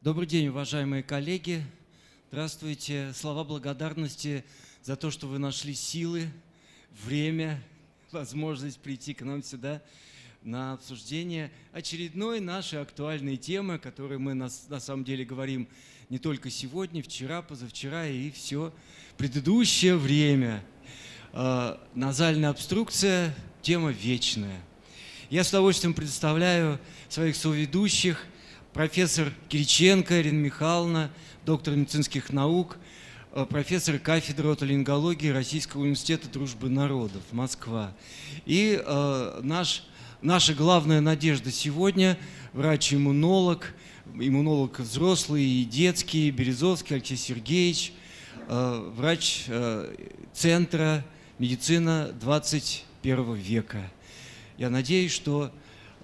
Добрый день, уважаемые коллеги. Здравствуйте. Слова благодарности за то, что вы нашли силы, время, возможность прийти к нам сюда на обсуждение очередной нашей актуальной темы, которой мы на, на самом деле говорим не только сегодня, вчера, позавчера и все предыдущее время. Э, назальная обструкция – тема вечная. Я с удовольствием представляю своих соведущих, профессор Кириченко Ирина Михайловна, доктор медицинских наук, э, профессор кафедры отолингологии Российского университета дружбы народов, Москва. И э, наш, наша главная надежда сегодня – врач-иммунолог, иммунолог взрослый и детский, Березовский Алексей Сергеевич, э, врач э, Центра медицина 21 века. Я надеюсь, что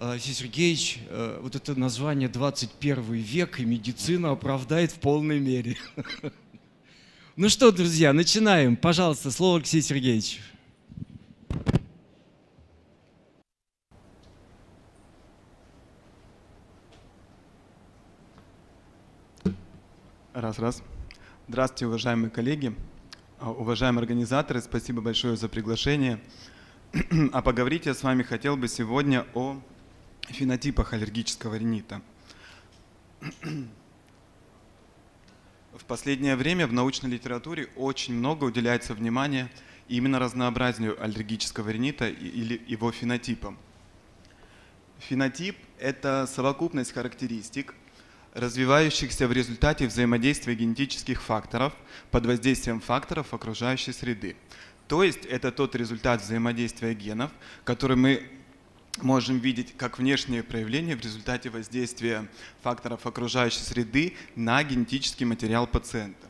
Алексей Сергеевич вот это название 21 век и медицина оправдает в полной мере. Ну что, друзья, начинаем. Пожалуйста, слово Алексею Сергеевичу. Раз, раз. Здравствуйте, уважаемые коллеги, а, уважаемые организаторы, спасибо большое за приглашение. А поговорить я с вами хотел бы сегодня о фенотипах аллергического ринита. В последнее время в научной литературе очень много уделяется внимания именно разнообразию аллергического ринита или его фенотипам. Фенотип – это совокупность характеристик, развивающихся в результате взаимодействия генетических факторов под воздействием факторов окружающей среды. То есть это тот результат взаимодействия генов, который мы можем видеть как внешнее проявление в результате воздействия факторов окружающей среды на генетический материал пациента.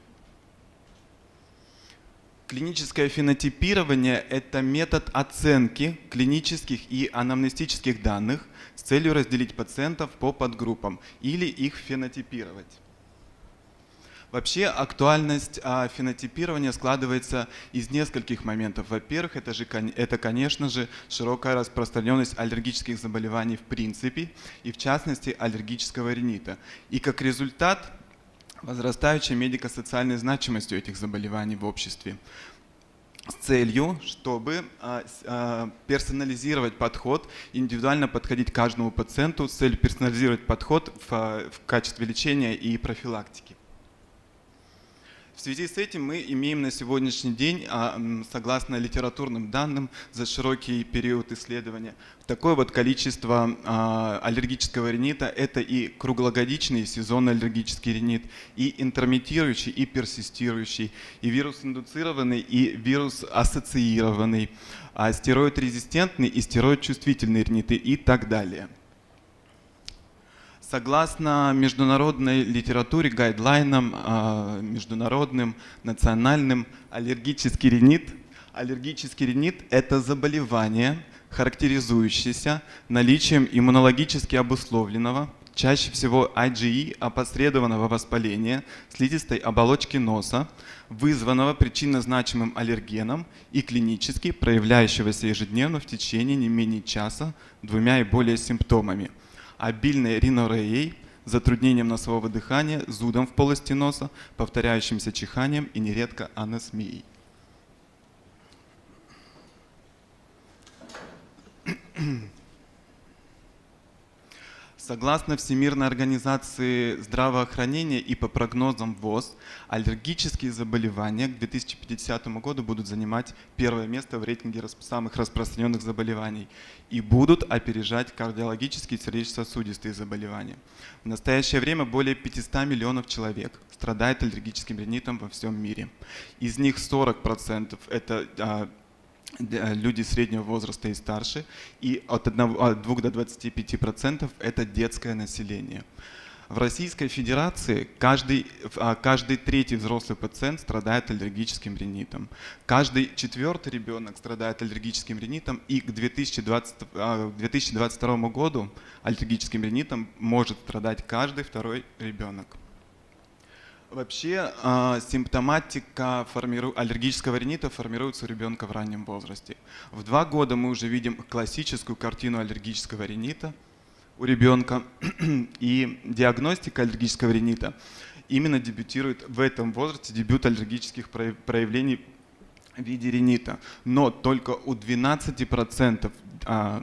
Клиническое фенотипирование – это метод оценки клинических и анамнестических данных с целью разделить пациентов по подгруппам или их фенотипировать. Вообще актуальность а, фенотипирования складывается из нескольких моментов. Во-первых, это, же, это, конечно же, широкая распространенность аллергических заболеваний в принципе, и в частности аллергического ринита. И как результат возрастающей медико-социальной значимостью этих заболеваний в обществе с целью, чтобы а, а, персонализировать подход, индивидуально подходить каждому пациенту с целью персонализировать подход в, в качестве лечения и профилактики. В связи с этим мы имеем на сегодняшний день, а, согласно литературным данным, за широкий период исследования, такое вот количество а, аллергического ринита. Это и круглогодичный сезонный аллергический ринит, и интермитирующий, и персистирующий, и вирус-индуцированный, и вирус-ассоциированный, а стероид-резистентный и стероид-чувствительный риниты и так далее. Согласно международной литературе, гайдлайнам, а, международным, национальным, аллергический ринит, аллергический ринит – это заболевание, характеризующееся наличием иммунологически обусловленного, чаще всего IgE, опосредованного воспаления слизистой оболочки носа, вызванного причинно значимым аллергеном и клинически проявляющегося ежедневно в течение не менее часа двумя и более симптомами – обильной ринореей, затруднением носового дыхания, зудом в полости носа, повторяющимся чиханием и нередко анасмией. Согласно Всемирной организации здравоохранения и по прогнозам ВОЗ, аллергические заболевания к 2050 году будут занимать первое место в рейтинге самых распространенных заболеваний и будут опережать кардиологические и сердечно-сосудистые заболевания. В настоящее время более 500 миллионов человек страдает аллергическим ринитом во всем мире. Из них 40% это а, люди среднего возраста и старше, и от, 1, от 2 до 25 процентов это детское население. В Российской Федерации каждый, а, каждый третий взрослый пациент страдает аллергическим ринитом. Каждый четвертый ребенок страдает аллергическим ринитом, и к 2020, 2022 а, году аллергическим ринитом может страдать каждый второй ребенок. Вообще э, симптоматика формиру... аллергического ринита формируется у ребенка в раннем возрасте. В два года мы уже видим классическую картину аллергического ринита. у ребенка. И диагностика аллергического ринита именно дебютирует в этом возрасте, дебют аллергических проявлений в виде ринита. Но только у 12% а,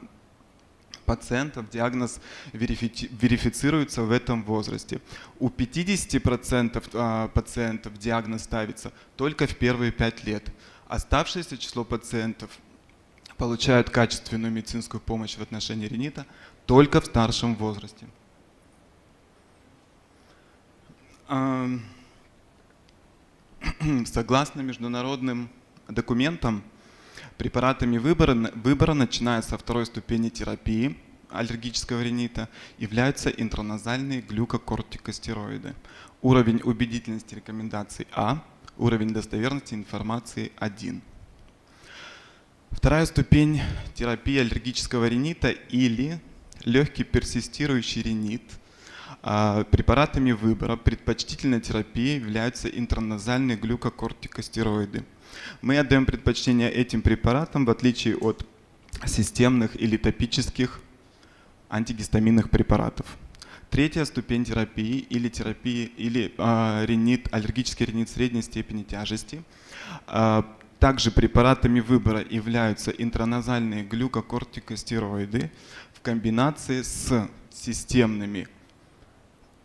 пациентов диагноз верифицируется в этом возрасте. У 50% а, пациентов диагноз ставится только в первые 5 лет. Оставшееся число пациентов получают качественную медицинскую помощь в отношении ринита только в старшем возрасте. Согласно международным документам, препаратами выбора, выбора начиная со второй ступени терапии аллергического ринита являются интраназальные глюкокортикостероиды. Уровень убедительности рекомендаций А, уровень достоверности информации 1. Вторая ступень терапии аллергического ринита или легкий персистирующий ринит. А, препаратами выбора предпочтительной терапии являются интраназальные глюкокортикостероиды. Мы отдаем предпочтение этим препаратам в отличие от системных или топических антигистаминных препаратов. Третья ступень терапии или терапии или э, ринит, аллергический ринит средней степени тяжести. Э, также препаратами выбора являются интраназальные глюкокортикостероиды в комбинации с системными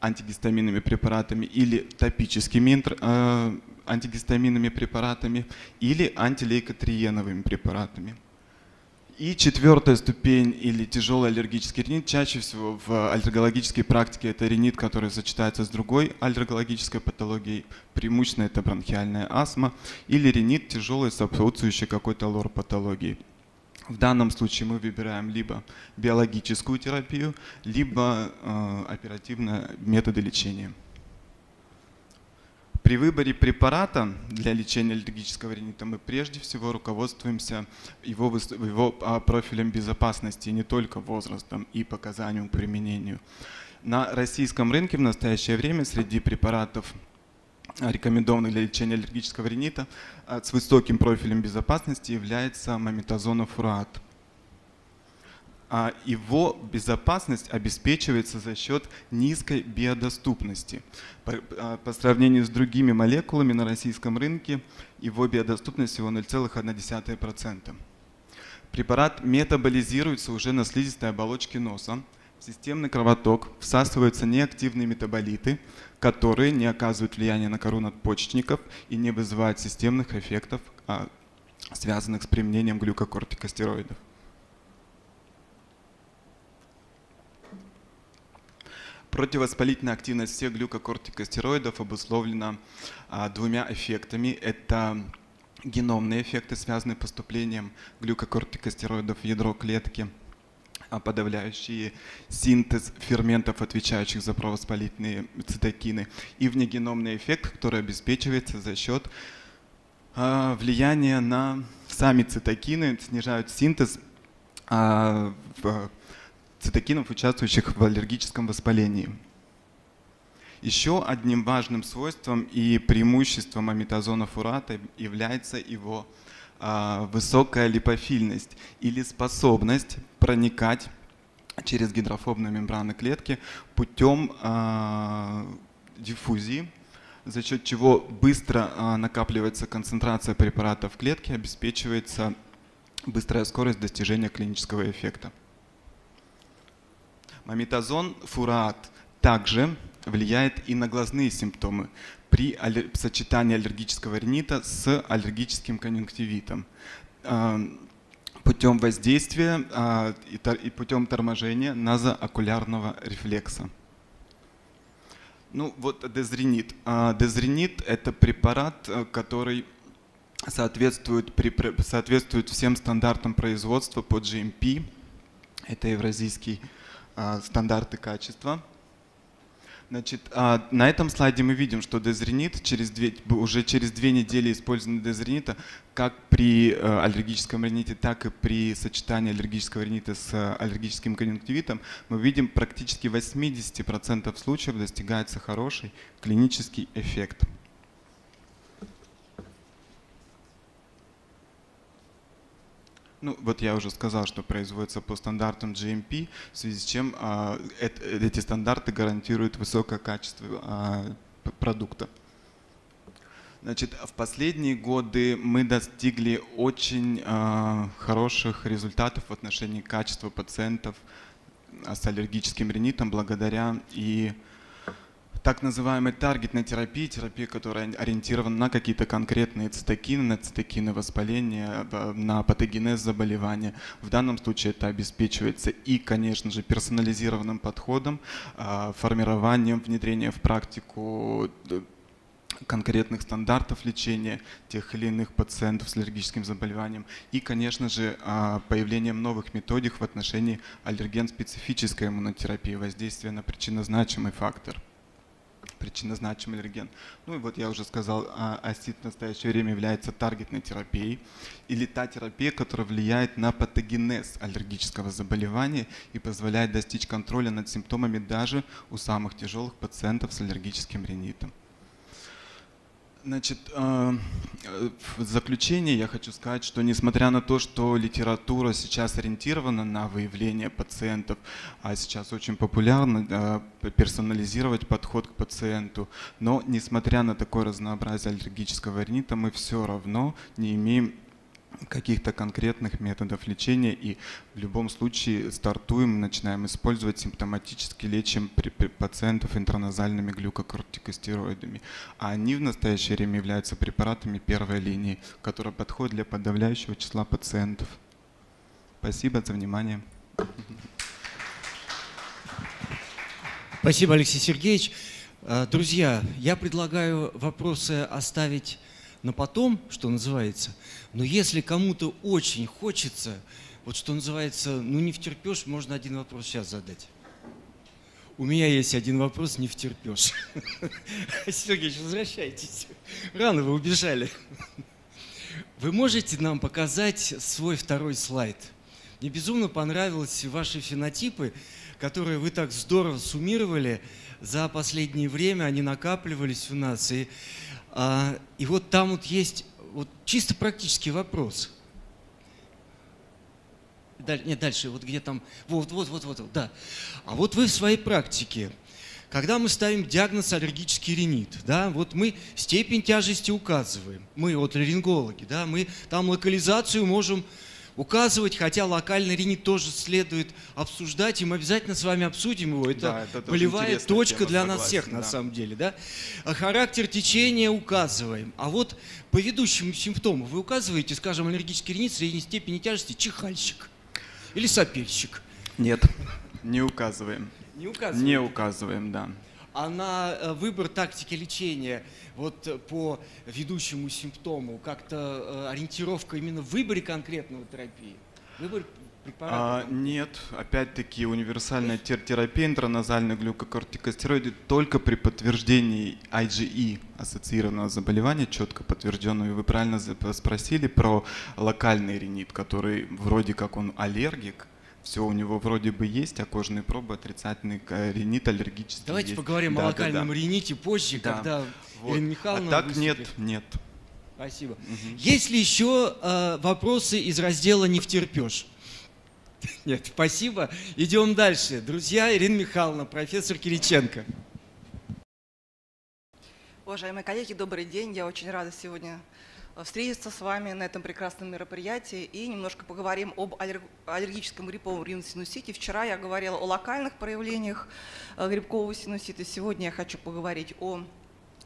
антигистаминными препаратами или топическими э, антигистаминными препаратами или антилейкотриеновыми препаратами. И четвертая ступень или тяжелый аллергический ринит, чаще всего в аллергологической практике это ринит, который сочетается с другой аллергологической патологией, преимущественно это бронхиальная астма, или ринит тяжелый, сопутствующий какой-то лор-патологии. В данном случае мы выбираем либо биологическую терапию, либо э, оперативные методы лечения. При выборе препарата для лечения аллергического ринита мы прежде всего руководствуемся его, его а, профилем безопасности, не только возрастом и показанием к применению. На российском рынке в настоящее время среди препаратов рекомендованных для лечения аллергического ринита а, с высоким профилем безопасности является маметазонофурат а его безопасность обеспечивается за счет низкой биодоступности. По, а, по сравнению с другими молекулами на российском рынке его биодоступность всего 0,1%. Препарат метаболизируется уже на слизистой оболочке носа, в системный кровоток всасываются неактивные метаболиты, которые не оказывают влияния на кору надпочечников и не вызывают системных эффектов, а, связанных с применением глюкокортикостероидов. Противовоспалительная активность всех глюкокортикостероидов обусловлена а, двумя эффектами. Это геномные эффекты, связанные с поступлением глюкокортикостероидов в ядро клетки, а подавляющие синтез ферментов, отвечающих за провоспалительные цитокины, и внегеномный эффект, который обеспечивается за счет а, влияния на сами цитокины, снижают синтез а, в цитокинов, участвующих в аллергическом воспалении. Еще одним важным свойством и преимуществом аметазона фурата является его а, высокая липофильность или способность проникать через гидрофобные мембраны клетки путем а, диффузии, за счет чего быстро а, накапливается концентрация препарата в клетке, обеспечивается быстрая скорость достижения клинического эффекта. Маметазон фурат также влияет и на глазные симптомы при сочетании аллергического ринита с аллергическим конъюнктивитом путем воздействия а, и путем торможения назоокулярного рефлекса. Ну вот дезринит. А, дезринит – это препарат, э, который соответствует, соответствует всем стандартам производства по GMP. Это евразийский стандарты качества. Значит, а, на этом слайде мы видим, что дезринит через две, уже через две недели использования дезринита как при э, аллергическом рините, так и при сочетании аллергического ринита с аллергическим конъюнктивитом мы видим практически 80% случаев достигается хороший клинический эффект. Ну, вот я уже сказал, что производится по стандартам GMP, в связи с чем а, эт- эти стандарты гарантируют высокое качество п- продукта. Значит, в последние годы мы достигли очень а, хороших результатов в отношении качества пациентов с аллергическим ринитом благодаря и так называемой таргетной терапии, терапии, которая ориентирована на какие-то конкретные цитокины, на цитокины воспаления, на патогенез заболевания. В данном случае это обеспечивается и, конечно же, персонализированным подходом, а, формированием, внедрением в практику д- конкретных стандартов лечения тех или иных пациентов с аллергическим заболеванием и, конечно же, а, появлением новых методик в отношении аллерген-специфической иммунотерапии, воздействия на причинно-значимый фактор причинно-значимый аллерген. Ну и вот я уже сказал, а, астит в настоящее время является таргетной терапией или та терапия, которая влияет на патогенез аллергического заболевания и позволяет достичь контроля над симптомами даже у самых тяжелых пациентов с аллергическим ринитом. Значит, э, э, в заключение я хочу сказать, что несмотря на то, что литература сейчас ориентирована на выявление пациентов, а сейчас очень популярно э, персонализировать подход к пациенту, но несмотря на такое разнообразие аллергического ринита, мы все равно не имеем каких-то конкретных методов лечения и в любом случае стартуем, начинаем использовать симптоматически лечим пациентов интраназальными глюкокортикостероидами. А они в настоящее время являются препаратами первой линии, которые подходят для подавляющего числа пациентов. Спасибо за внимание. Спасибо, Алексей Сергеевич. Э, Друзья, я предлагаю вопросы оставить на потом, что называется. Но если кому-то очень хочется, вот что называется, ну не втерпешь, можно один вопрос сейчас задать. У меня есть один вопрос, не втерпешь. Сергеевич, возвращайтесь. Рано вы убежали. Вы можете нам показать свой второй слайд? Мне безумно понравились ваши фенотипы, которые вы так здорово суммировали за последнее время, они накапливались у нас. И, и вот там вот есть вот чисто практический вопрос. Даль- нет, дальше, вот где там, вот, вот, вот, вот, вот, да. А вот вы в своей практике, когда мы ставим диагноз аллергический ринит, да, вот мы степень тяжести указываем, мы вот ларингологи, да, мы там локализацию можем указывать, хотя локальный ринит тоже следует обсуждать, и мы обязательно с вами обсудим его. Это, Да, это болевая точка тема, для нас согласен, всех, на да. самом деле, да. А характер течения указываем. А вот по ведущим симптомам вы указываете, скажем, аллергический ринит средней степени тяжести, чихальщик или сопельщик. Нет. Не указываем. Не указываете. Не указываем, да. А на э, выбор тактики лечения вот э, по ведущему симптому как-то э, ориентировка именно в выборе конкретного терапии? Выбор? А, нет, опять-таки универсальная тер- терапия интраназальной глюкокортикостероиды только при подтверждении IgE ассоциированного заболевания, четко подтвержденного. И Вы правильно спросили про локальный ринит, который вроде как он аллергик, все у него вроде бы есть, а кожные пробы отрицательный э, ринит аллергический Давайте есть. поговорим Да, о да, локальном да. рените позже, Да. когда Вот. Елена Михайловна А так выступит. нет, нет. Спасибо. Мгм. Есть ли еще э, вопросы из раздела «Не втерпешь»? Нет, спасибо. Идем дальше. Друзья, Ирина Михайловна, профессор Кириченко. Уважаемые коллеги, добрый день. Я очень рада сегодня встретиться с вами на этом прекрасном мероприятии и немножко поговорим об аллер- аллергическом грипповом риносинусите. Вчера я говорила о локальных проявлениях э, грибкового синусита. Сегодня я хочу поговорить о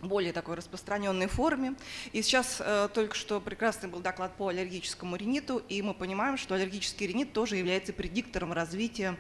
более такой распространенной форме. И сейчас э, только что прекрасный был доклад по аллергическому риниту, и мы понимаем, что аллергический ринит тоже является предиктором развития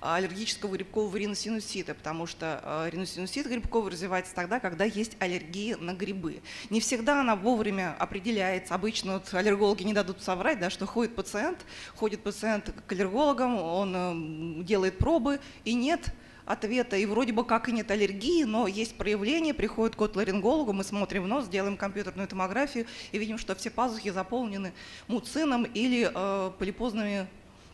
э, аллергического грибкового риносинусита, потому что э, риносинусит грибковый развивается тогда, когда есть аллергия на грибы. Не всегда она вовремя определяется. Обычно вот аллергологи не дадут соврать, да, что ходит пациент, ходит пациент к аллергологам, он э, делает пробы, и нет ответа, и вроде бы как и нет аллергии, но есть проявление, приходит к отоларингологу, мы смотрим в нос, делаем компьютерную томографию и видим, что все пазухи заполнены муцином или э, полипозными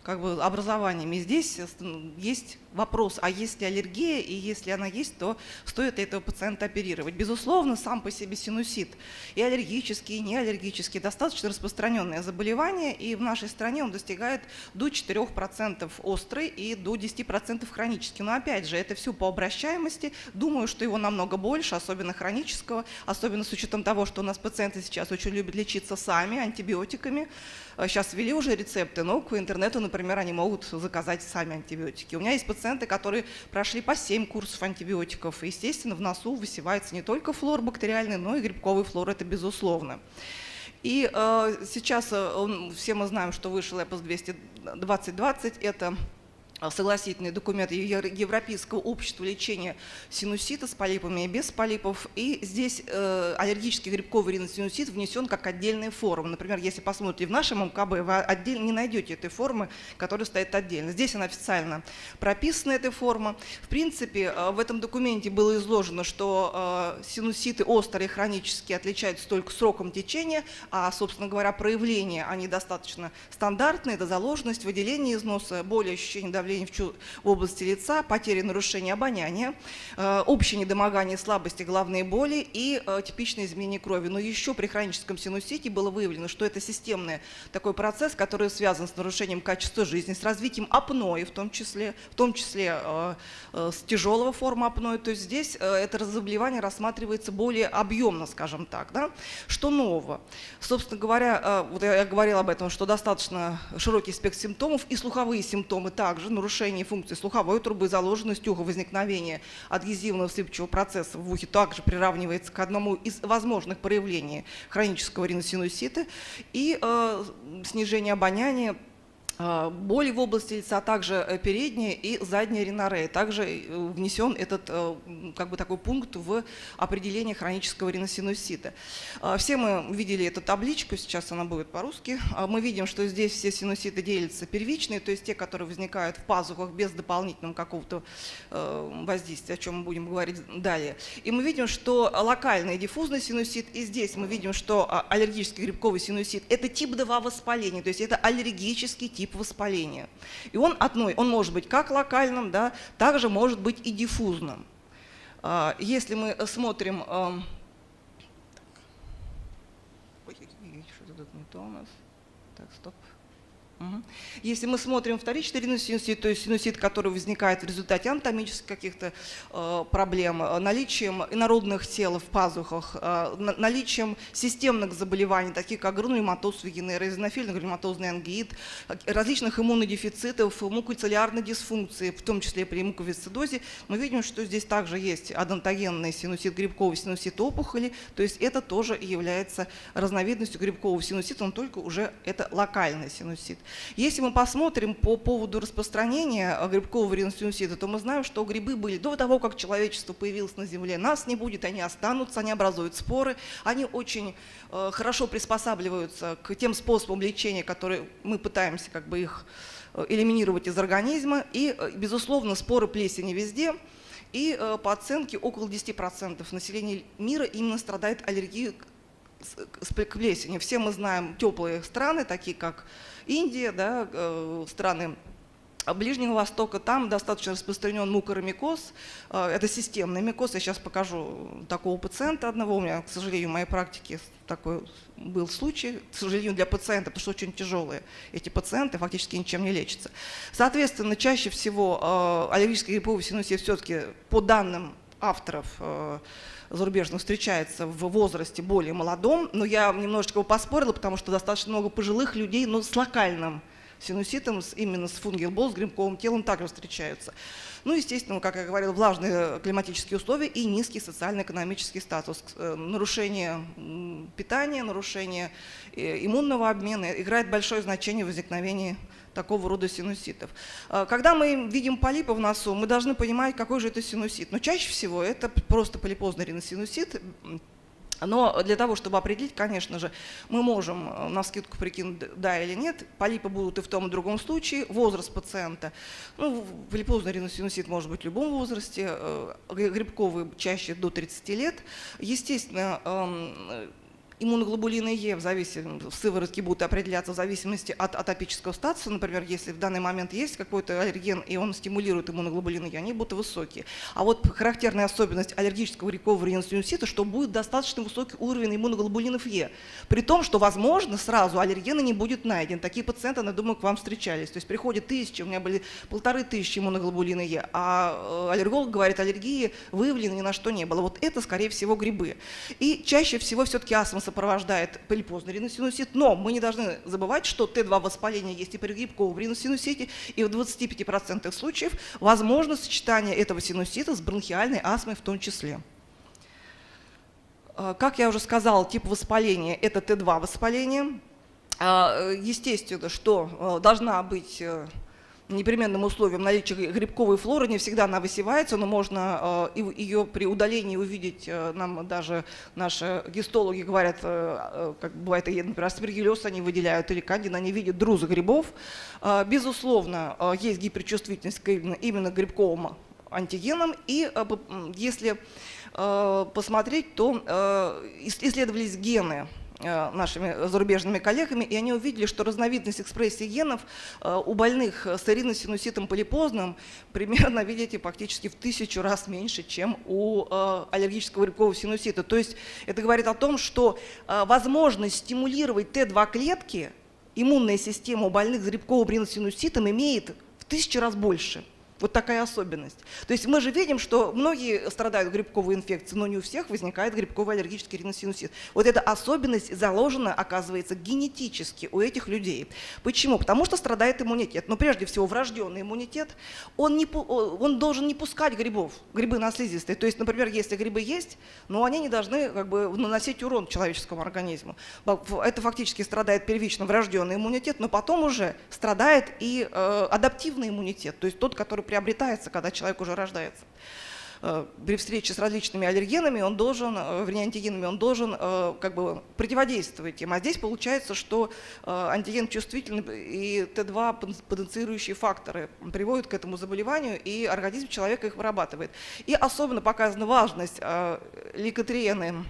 как бы, образованиями. Здесь э, ст- есть вопрос, а есть ли аллергия, и если она есть, то стоит ли этого пациента оперировать. Безусловно, сам по себе синусит и аллергический, и неаллергический достаточно распространенное заболевание, и в нашей стране он достигает до 4% острый и до 10% хронический. Но опять же, это все по обращаемости. Думаю, что его намного больше, особенно хронического, особенно с учетом того, что у нас пациенты сейчас очень любят лечиться сами антибиотиками. Сейчас ввели уже рецепты, но по интернету, например, они могут заказать сами антибиотики. У меня есть пациенты, которые прошли по 7 курсов антибиотиков. И, естественно, в носу высевается не только флор бактериальный, но и грибковый флор, это безусловно. И э, сейчас э, все мы знаем, что вышел EPOS 22020, это а, согласительные документы Европейского общества лечения синусита с полипами и без полипов. И здесь э, аллергический грибковый риносинусит внесен как отдельная форма. Например, если посмотрите в нашем МКБ, вы отдельно не найдете этой формы, которая стоит отдельно. Здесь она официально прописана, эта форма. В принципе, э, в этом документе было изложено, что э, синуситы острые и хронические отличаются только сроком течения, а, собственно говоря, проявления, они достаточно стандартные. Это заложенность, выделение из носа, более ощущение давления давление в, в области лица, потери нарушения обоняния, э, общее недомогание, слабости, головные боли и э, типичные изменения крови. Но еще при хроническом синусите было выявлено, что это системный такой процесс, который связан с нарушением качества жизни, с развитием апноэ в том числе, в том числе э, с тяжелого формы апноэ. То есть здесь это заболевание рассматривается более объемно, скажем так. Да? Что нового? Собственно говоря, вот я, говорила об этом, что достаточно широкий спектр симптомов и слуховые симптомы также, нарушение функции слуховой трубы, заложенность уха, возникновение адгезивного слипчивого процесса в ухе также приравнивается к одному из возможных проявлений хронического риносинусита и э, снижение обоняния боли в области лица, а также э, передняя и задняя ринорея. Также э, внесен этот э, как бы такой пункт в определение хронического риносинусита. А, все мы видели эту табличку, сейчас она будет по-русски. А, мы видим, что здесь все синуситы делятся первичные, то есть те, которые возникают в пазухах без дополнительного какого-то воздействия, о чем мы будем говорить далее. И мы видим, что локальный диффузный синусит, и здесь мы видим, что аллергический грибковый синусит – это тип 2 воспаления, то есть это аллергический тип тип воспаления. И он одной, он может быть как локальным, да, также может быть и диффузным. А, если мы смотрим... Ой, что-то тут не то у нас. Если мы смотрим вторичный риносинусит, то есть синусит, который возникает в результате анатомических каких-то э, проблем, э, наличием инородных тел в пазухах, э, наличием системных заболеваний, таких как гранулематоз вегенера, эзонофильный гранулематозный ангиит, различных иммунодефицитов, мукоцеллярной дисфункции, в том числе при муковисцидозе, мы видим, что здесь также есть адонтогенный синусит грибковый синусит опухоли, то есть это тоже является разновидностью грибкового синусита, но только уже это локальный синусит. Если мы посмотрим по поводу распространения грибкового риносинусита, то мы знаем, что грибы были до того, как человечество появилось на Земле. Нас не будет, они останутся, они образуют споры, они очень э, хорошо приспосабливаются к тем способам лечения, которые мы пытаемся как бы их э, элиминировать из организма. И, э, безусловно, споры плесени везде. И по оценке около 10% населения мира именно страдает аллергией к плесени. Все мы знаем теплые страны, такие как Индия, да, э, страны Ближнего Востока, там достаточно распространен мукоромикоз, э, это системный микоз, я сейчас покажу такого пациента одного, у меня, к сожалению, в моей практике такой был случай, к сожалению, для пациента, потому что очень тяжелые эти пациенты, фактически ничем не лечатся. Соответственно, чаще всего э, аллергический грипповый синусит все-таки по данным авторов зарубежных встречается в возрасте более молодом, но я немножечко его поспорила, потому что достаточно много пожилых людей, но с локальным синуситом, именно с фунгилбол, с грибковым телом также встречаются. Ну, естественно, как я говорила, влажные климатические условия и низкий социально-экономический статус. Э, нарушение питания, нарушение э, иммунного обмена играет большое значение в возникновении такого рода синуситов. А, когда мы видим полипы в носу, мы должны понимать, какой же это синусит. Но чаще всего это просто полипозный риносинусит, но для того, чтобы определить, конечно же, мы можем э, на скидку прикинуть, да или нет. Полипы будут и в том, и в другом случае. Возраст пациента. Ну, полипозный риносинусит может быть в любом возрасте. Э, грибковый чаще до 30 лет. Естественно, эм, иммуноглобулины Е в зависимости, в сыворотке будут определяться в зависимости от атопического статуса. Например, если в данный момент есть какой-то аллерген, и он стимулирует иммуноглобулины Е, они будут высокие. А вот характерная особенность аллергического рековери синусита, что будет достаточно высокий уровень иммуноглобулинов Е. При том, что, возможно, сразу аллергена не будет найден. Такие пациенты, я думаю, к вам встречались. То есть приходят тысячи, у меня были полторы тысячи иммуноглобулины Е, а э, аллерголог говорит, аллергии выявлены ни на что не было. Вот это, скорее всего, грибы. И чаще всего все-таки астма сопровождает полипозный риносинусит, но мы не должны забывать, что Т2 воспаление есть и при грибковом риносинусите, и в 25% случаев возможно сочетание этого синусита с бронхиальной астмой в том числе. А, как я уже сказала, тип воспаления – это Т2 воспаление. А, естественно, что а, должна быть э, непременным условием наличия грибковой флоры, не всегда она высевается, но можно э, ее при удалении увидеть, э, нам даже наши гистологи говорят, э, как бывает, например, аспергиллез они выделяют или кандид, они видят друзы грибов. Безусловно, есть гиперчувствительность именно, именно грибковым антигенам, и если посмотреть, то исследовались гены нашими зарубежными коллегами, и они увидели, что разновидность экспрессии генов э, у больных с эриносинуситом полипозным примерно, видите, практически в тысячу раз меньше, чем у э, аллергического грибкового синусита. То есть это говорит о том, что возможность стимулировать Т2 клетки иммунная система у больных с грибковым риносинуситом имеет в тысячу раз больше. Вот такая особенность. То есть мы же видим, что многие страдают грибковой инфекцией, но не у всех возникает грибковый аллергический риносинусит. Вот эта особенность заложена, оказывается, генетически у этих людей. Почему? Потому что страдает иммунитет. Но прежде всего врожденный иммунитет, он, не, он должен не пускать грибов, грибы на слизистые. То есть, например, если грибы есть, но они не должны как бы, наносить урон человеческому организму. Это фактически страдает первично врожденный иммунитет, но потом уже страдает и э, адаптивный иммунитет, то есть тот, который приобретается, когда человек уже рождается. Э, при встрече с различными аллергенами он должен, э, вернее антигенами, он должен э, как бы противодействовать им. А здесь получается, что антиген чувствительный и Т2 потенцирующие факторы приводят к этому заболеванию, и организм человека их вырабатывает. И особенно показана важность ликотриены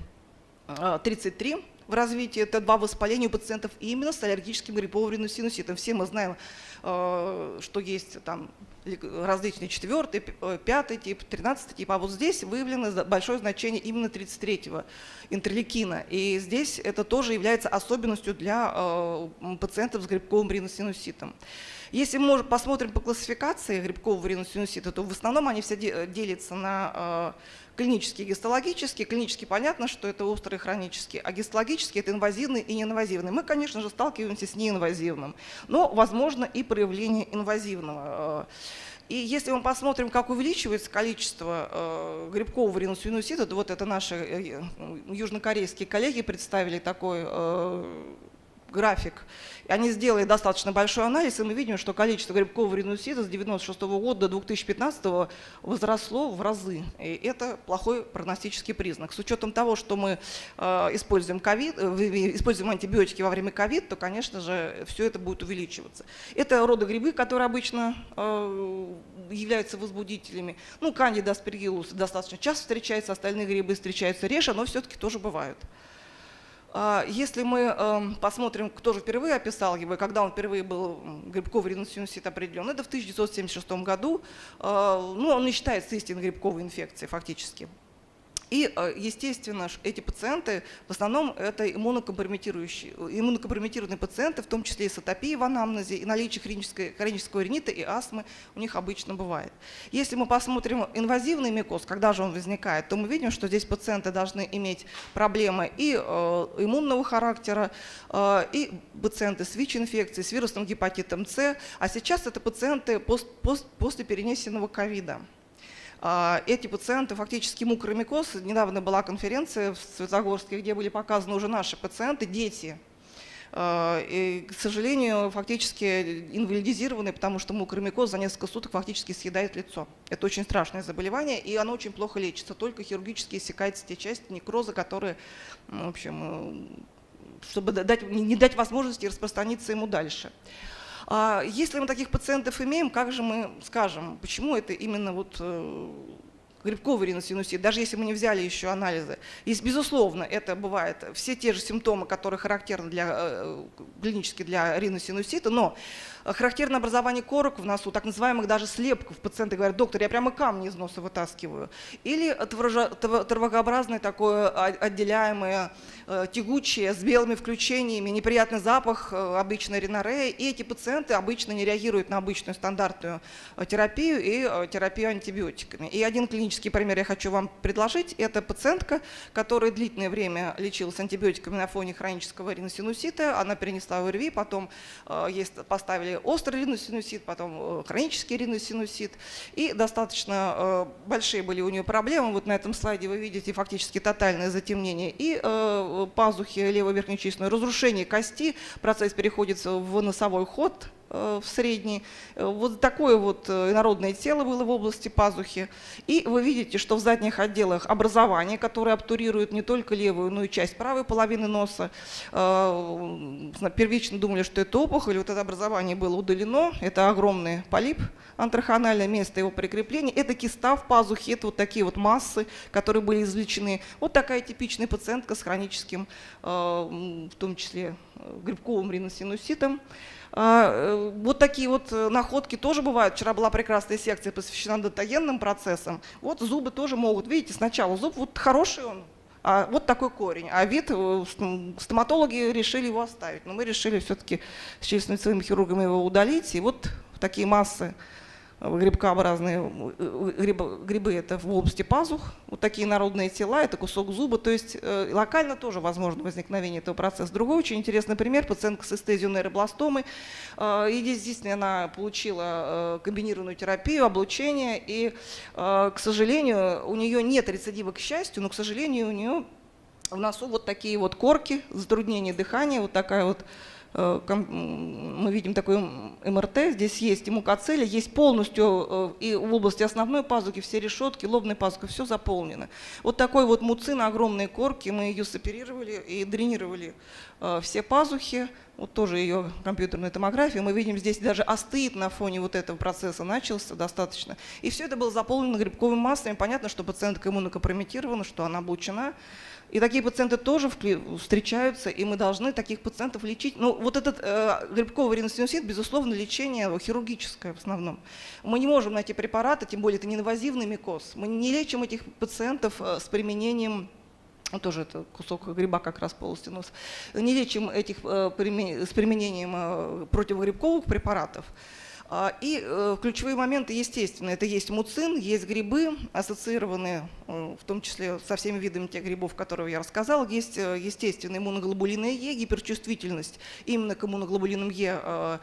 33, в развитии Т2 воспаления у пациентов именно с аллергическим грипповым риносинуситом. Все мы знаем, что есть там различные четвертый, э, пятый тип, тринадцатый тип, а вот здесь выявлено большое значение именно 33-го интерлейкина. И здесь это тоже является особенностью для э, пациентов с грибковым риносинуситом. Если мы посмотрим по классификации грибкового риносинусита, то в основном они все делятся на клинический и гистологический. Клинически понятно, что это острый и хронический, а гистологический – это инвазивный и неинвазивный. Мы, конечно же, сталкиваемся с неинвазивным, но, возможно, и проявление инвазивного. И если мы посмотрим, как увеличивается количество э, грибкового риносинусита, то вот это наши э, южнокорейские коллеги представили такой э, график, они сделали достаточно большой анализ, и мы видим, что количество грибкового ринусита с 1996 года до 2015 возросло в разы. И это плохой прогностический признак. С учетом того, что мы э, используем, COVID, э, используем антибиотики во время ковид, то, конечно же, все это будет увеличиваться. Это роды грибы, которые обычно э, являются возбудителями. Ну, кандида аспергиллус достаточно часто встречается, остальные грибы встречаются реже, но все-таки тоже бывают. А, если мы эм, посмотрим, кто же впервые описал его, и когда он впервые был грибковый риносинусит определен, это в 1976 году. А, ну, он не считается истинной грибковой инфекцией фактически. И, э, естественно, эти пациенты, в основном это иммунокомпрометирующие, иммунокомпрометированные пациенты, в том числе и с атопией в анамнезе, и наличие хронического ринита и астмы у них обычно бывает. Если мы посмотрим инвазивный микоз, когда же он возникает, то мы видим, что здесь пациенты должны иметь проблемы и э, иммунного характера, э, и пациенты с ВИЧ-инфекцией, с вирусным гепатитом С, а сейчас это пациенты пост, пост, после перенесенного ковида. А, эти пациенты фактически мукромикоз. Недавно была конференция в Светогорске, где были показаны уже наши пациенты, дети. А, и, к сожалению, фактически инвалидизированные, потому что мукромикоз за несколько суток фактически съедает лицо. Это очень страшное заболевание, и оно очень плохо лечится. Только хирургически иссякаются те части некроза, которые, в общем, э, чтобы дать, не дать возможности распространиться ему дальше. А если мы таких пациентов имеем, как же мы скажем, почему это именно вот э, грибковый риносинусит, даже если мы не взяли еще анализы. И, безусловно, это бывает все те же симптомы, которые характерны для, э, клинически для риносинусита, но характерно образование корок в носу, так называемых даже слепков. Пациенты говорят, доктор, я прямо камни из носа вытаскиваю. Или творогообразное такое отделяемое, э, тягучее, с белыми включениями, неприятный запах, э, обычно ринорея. И эти пациенты обычно не реагируют на обычную стандартную терапию и терапию антибиотиками. И один клинический пример я хочу вам предложить. Это пациентка, которая длительное время лечилась антибиотиками на фоне хронического риносинусита. Она перенесла ОРВИ, потом э, ей поставили острый риносинусит, потом э, хронический риносинусит. И достаточно э, большие были у нее проблемы. Вот на этом слайде вы видите фактически тотальное затемнение и э, пазухи левой верхней челюстной, разрушение кости, процесс переходит в носовой ход, в средней. Э, вот такое вот э, инородное тело было в области пазухи. И вы видите, что в задних отделах образование, которое обтурирует не только левую, но и часть правой половины носа. Первично думали, что это опухоль, вот это образование было удалено. Это огромный полип антрахональное место его прикрепления. Это киста в пазухе, это вот такие вот массы, которые были извлечены. Вот такая типичная пациентка с хроническим, в том числе грибковым риносинуситом. А, э, вот такие вот э, находки тоже бывают. Вчера была прекрасная секция, посвящена датагенным процессам. Вот зубы тоже могут. Видите, сначала зуб, вот хороший он, а вот такой корень. А вид, э, стоматологи решили его оставить. Но мы решили все-таки с челюстно-лицевыми хирургами его удалить. И вот такие массы грибкообразные грибы, грибы это в области пазух, вот такие народные тела, это кусок зуба, то есть э, локально тоже возможно возникновение этого процесса. Другой очень интересный пример, пациентка с эстезией нейробластомой, э, и здесь она получила э, комбинированную терапию, облучение, и, э, к сожалению, у нее нет рецидива, к счастью, но, к сожалению, у нее в носу вот такие вот корки, затруднение дыхания, вот такая вот Э, мы видим такой МРТ, здесь есть и есть полностью э, и в области основной пазухи все решетки, лобной пазухи, все заполнено. Вот такой вот муцин, огромные корки, мы ее соперировали и дренировали э, все пазухи, вот тоже ее компьютерная томография, мы видим здесь даже остыт на фоне вот этого процесса начался достаточно. И все это было заполнено грибковыми массами, понятно, что пациентка иммунокомпрометирована, что она облучена, и такие пациенты тоже встречаются, и мы должны таких пациентов лечить. Ну, вот этот э, грибковый риносинусит, безусловно, лечение хирургическое в основном. Мы не можем найти препараты, тем более это неинвазивный микоз. Мы не лечим этих пациентов э, с применением тоже это кусок гриба как раз полости носа. Не лечим этих э, с применением э, противогрибковых препаратов. А, и э, ключевые моменты, естественно, это есть муцин, есть грибы, ассоциированные э, в том числе со всеми видами тех грибов, которые я рассказала. Есть, э, естественно, иммуноглобулины Е, гиперчувствительность именно к иммуноглобулинам Е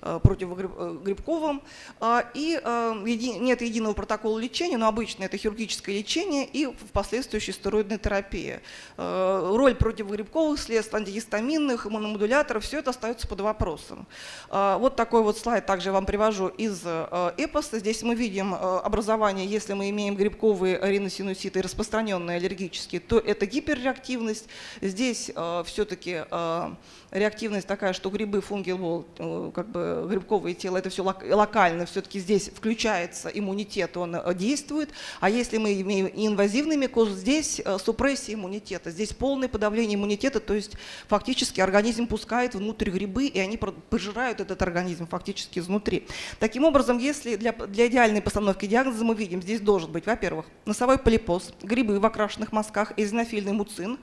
противогрибковым. А, и нет единого протокола лечения, но обычно это хирургическое лечение и впоследствующая стероидная терапия. Роль противогрибковых средств, антигистаминных, иммуномодуляторов, все это остается под вопросом. А, вот такой вот слайд также вам привожу из э, эпоса. Здесь мы видим э, образование, если мы имеем грибковые риносинуситы распространенные аллергические, то это гиперреактивность. Здесь э, все-таки реактивность такая, что грибы, фунгил, как бы грибковые тела, это все локально, все-таки здесь включается иммунитет, он действует. А если мы имеем инвазивный микоз, здесь супрессия иммунитета, здесь полное подавление иммунитета, то есть фактически организм пускает внутрь грибы, и они пожирают этот организм фактически изнутри. Таким образом, если для, для идеальной постановки диагноза мы видим, здесь должен быть, во-первых, носовой полипоз, грибы в окрашенных мазках, эзинофильный муцин,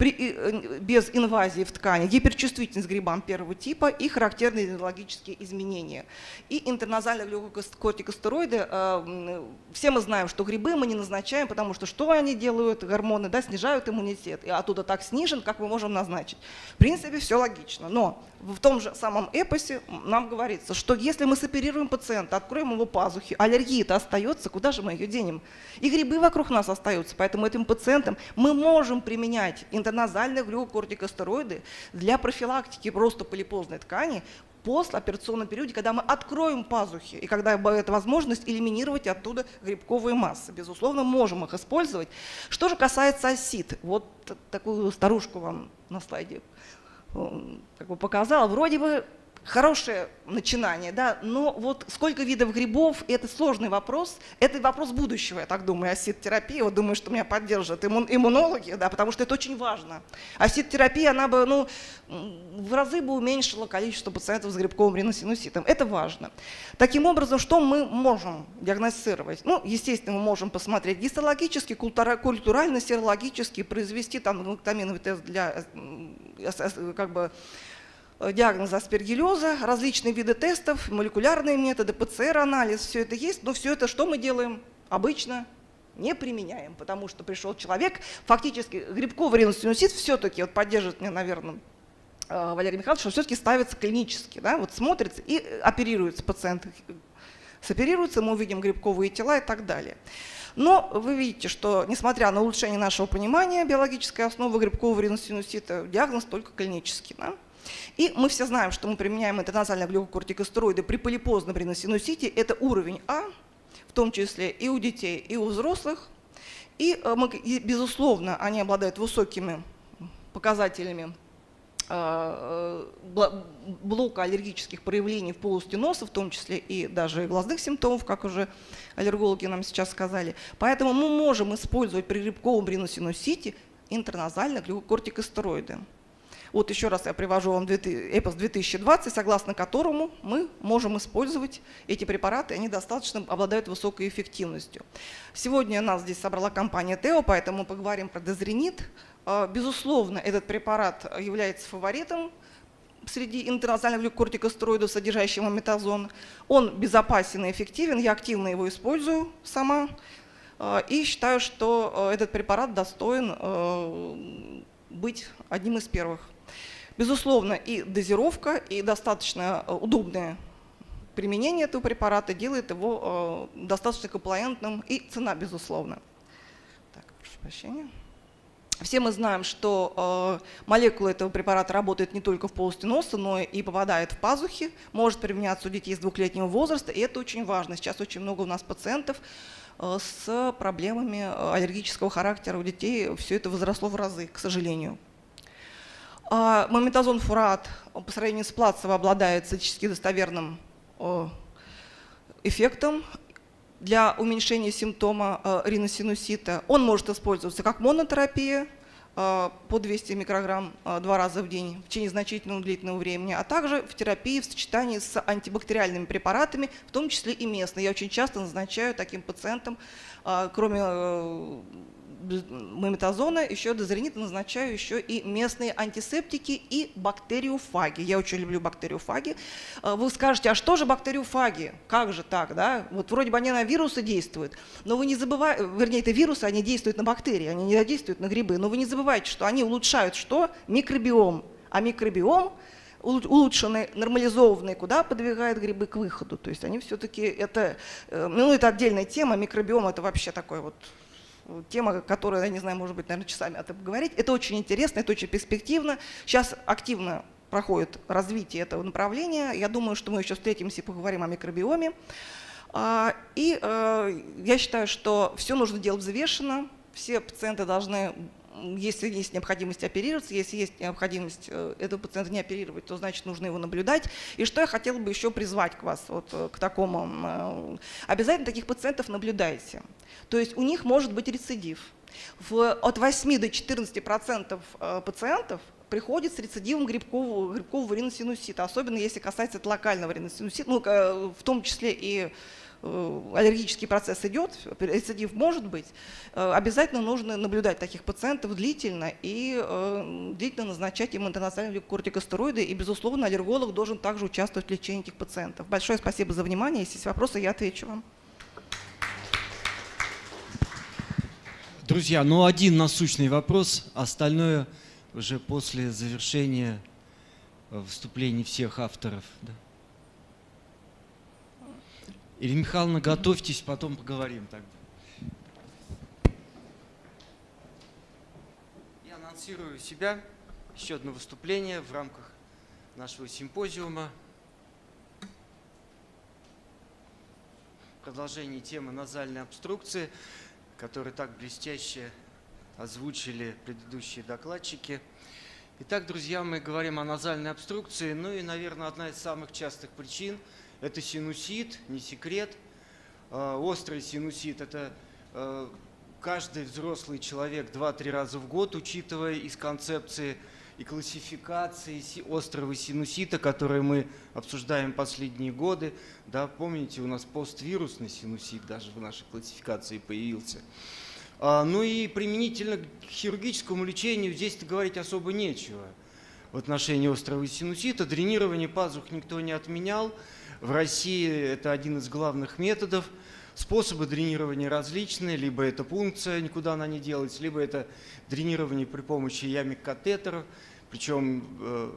при, э, без инвазии в ткани, гиперчувствительность к грибам первого типа и характерные идеологические изменения. И интерназальные глюкокортикостероиды, э, все мы знаем, что грибы мы не назначаем, потому что что они делают, гормоны, да, снижают иммунитет, и оттуда так снижен, как мы можем назначить. В принципе, все логично, но в том же самом эпосе нам говорится, что если мы соперируем пациента, откроем его пазухи, аллергия-то остается, куда же мы ее денем? И грибы вокруг нас остаются, поэтому этим пациентам мы можем применять интраназальные глюкокортикостероиды для профилактики роста полипозной ткани после операционном периоде, когда мы откроем пазухи и когда это возможность элиминировать оттуда грибковые массы. Безусловно, можем их использовать. Что же касается осид, вот такую старушку вам на слайде как бы показала. Вроде бы хорошее начинание, да, но вот сколько видов грибов, это сложный вопрос, это вопрос будущего, я так думаю, осид-терапия, вот думаю, что меня поддержат иммун, иммунологи, да, потому что это очень важно. Осид-терапия, она бы, ну, в разы бы уменьшила количество пациентов с грибковым риносинуситом, это важно. Таким образом, что мы можем диагностировать? Ну, естественно, мы можем посмотреть гистологически, культурально, серологически, произвести там глутаминовый тест для, как бы, Э, диагноз аспергиллеза, различные виды тестов, молекулярные методы, ПЦР-анализ, все это есть, но все это что мы делаем? Обычно не применяем, потому что пришел человек, фактически грибковый риносинусит все-таки, вот поддержит меня, наверное, э, Валерий Михайлович, что все-таки ставится клинически, да, вот смотрится и оперируется пациент. Соперируется, мы увидим грибковые тела и так далее. Но вы видите, что несмотря на улучшение нашего понимания биологической основы грибкового риносинусита, диагноз только клинический. Да? И мы все знаем, что мы применяем интерназальные глюкокортикостероиды при полипозном риносинусите. Это уровень А, в том числе и у детей, и у взрослых. И, э, мы, и безусловно, они обладают высокими показателями э, э, блока аллергических проявлений в полости носа, в том числе и даже глазных симптомов, как уже аллергологи нам сейчас сказали. Поэтому мы можем использовать при грибковом риносинусите интерназальные глюкокортикостероиды. Вот еще раз я привожу вам эпос 2020, согласно которому мы можем использовать эти препараты, они достаточно обладают высокой эффективностью. Сегодня нас здесь собрала компания Тео, поэтому поговорим про дезренит. А, безусловно, этот препарат является фаворитом среди интерназальных глюкортикостероидов, содержащих метазон. Он безопасен и эффективен, я активно его использую сама. А, и считаю, что а, этот препарат достоин быть одним из первых. Безусловно, и дозировка, и достаточно э, удобное применение этого препарата делает его э, достаточно комплаентным, и цена, безусловно. Так, прошу прощения. Все мы знаем, что э, молекула этого препарата работает не только в полости носа, но и попадает в пазухи, может применяться у детей с двухлетнего возраста, и это очень важно. Сейчас очень много у нас пациентов с проблемами аллергического характера у детей. Все это возросло в разы, к сожалению. А, Мометазон фурат по сравнению с плацево обладает статистически достоверным эффектом для уменьшения симптома э, риносинусита. Он может использоваться как монотерапия э, по 200 микрограмм э, два раза в день в течение значительного длительного времени, а также в терапии в сочетании с антибактериальными препаратами, в том числе и местные. Я очень часто назначаю таким пациентам, кроме мометазона, еще дозеринит назначаю еще и местные антисептики и бактериофаги. Я очень люблю бактериофаги. А, вы скажете, а что же бактериофаги? Как же так, да? Вот вроде бы они на вирусы действуют, но вы не забывайте, вернее, это вирусы, они действуют на бактерии, они не действуют на грибы, но вы не забывайте, что они улучшают что? Микробиом. А микробиом улучшенный, нормализованный, куда подвигают грибы к выходу. То есть они все-таки, это, э, ну это отдельная тема, микробиом это вообще такой вот тема, которая, я не знаю, может быть, наверное, часами это поговорить. Это очень интересно, это очень перспективно. Сейчас активно проходит развитие этого направления. Я думаю, что мы еще встретимся и поговорим о микробиоме. А, и э, я считаю, что все нужно делать взвешенно. Все пациенты должны если есть необходимость оперироваться, если есть необходимость э, этого пациента не оперировать, то значит нужно его наблюдать. И что я хотела бы еще призвать к вас, вот, э, к такому, обязательно таких пациентов наблюдайте. То есть у них может быть рецидив. В, от 8 до 14 процентов э, пациентов приходит с рецидивом грибкового, грибкового риносинусита, особенно если касается это локального риносинусита, ну, в том числе и э, аллергический процесс идет, рецидив может быть, э, обязательно нужно наблюдать таких пациентов длительно и длительно назначать им интернациональные кортикостероиды. И, безусловно, аллерголог должен также участвовать в лечении этих пациентов. Большое спасибо за внимание. Если есть вопросы, я отвечу вам. Друзья, ну один насущный вопрос, остальное уже после завершения э, выступлений всех авторов. Да. Ирина Михайловна, готовьтесь, потом поговорим тогда. Я анонсирую себя, еще одно выступление в рамках нашего симпозиума. Продолжение темы назальной обструкции – который так блестяще озвучили предыдущие докладчики. Итак, друзья, мы говорим о назальной обструкции. Ну и, наверное, одна из самых частых причин – это синусит, не секрет. Э, острый синусит – это э, каждый взрослый человек 2-3 раза в год, учитывая из концепции и классификации острого синусита, которые мы обсуждаем последние годы. Да, помните, у нас поствирусный синусит даже в нашей классификации появился. А, ну и применительно к хирургическому лечению здесь говорить особо нечего. В отношении острого синусита дренирование пазух никто не отменял. В России это один из главных методов. Способы дренирования различные, либо это пункция, никуда она не делается, либо это дренирование при помощи ямик катетеров, причем э,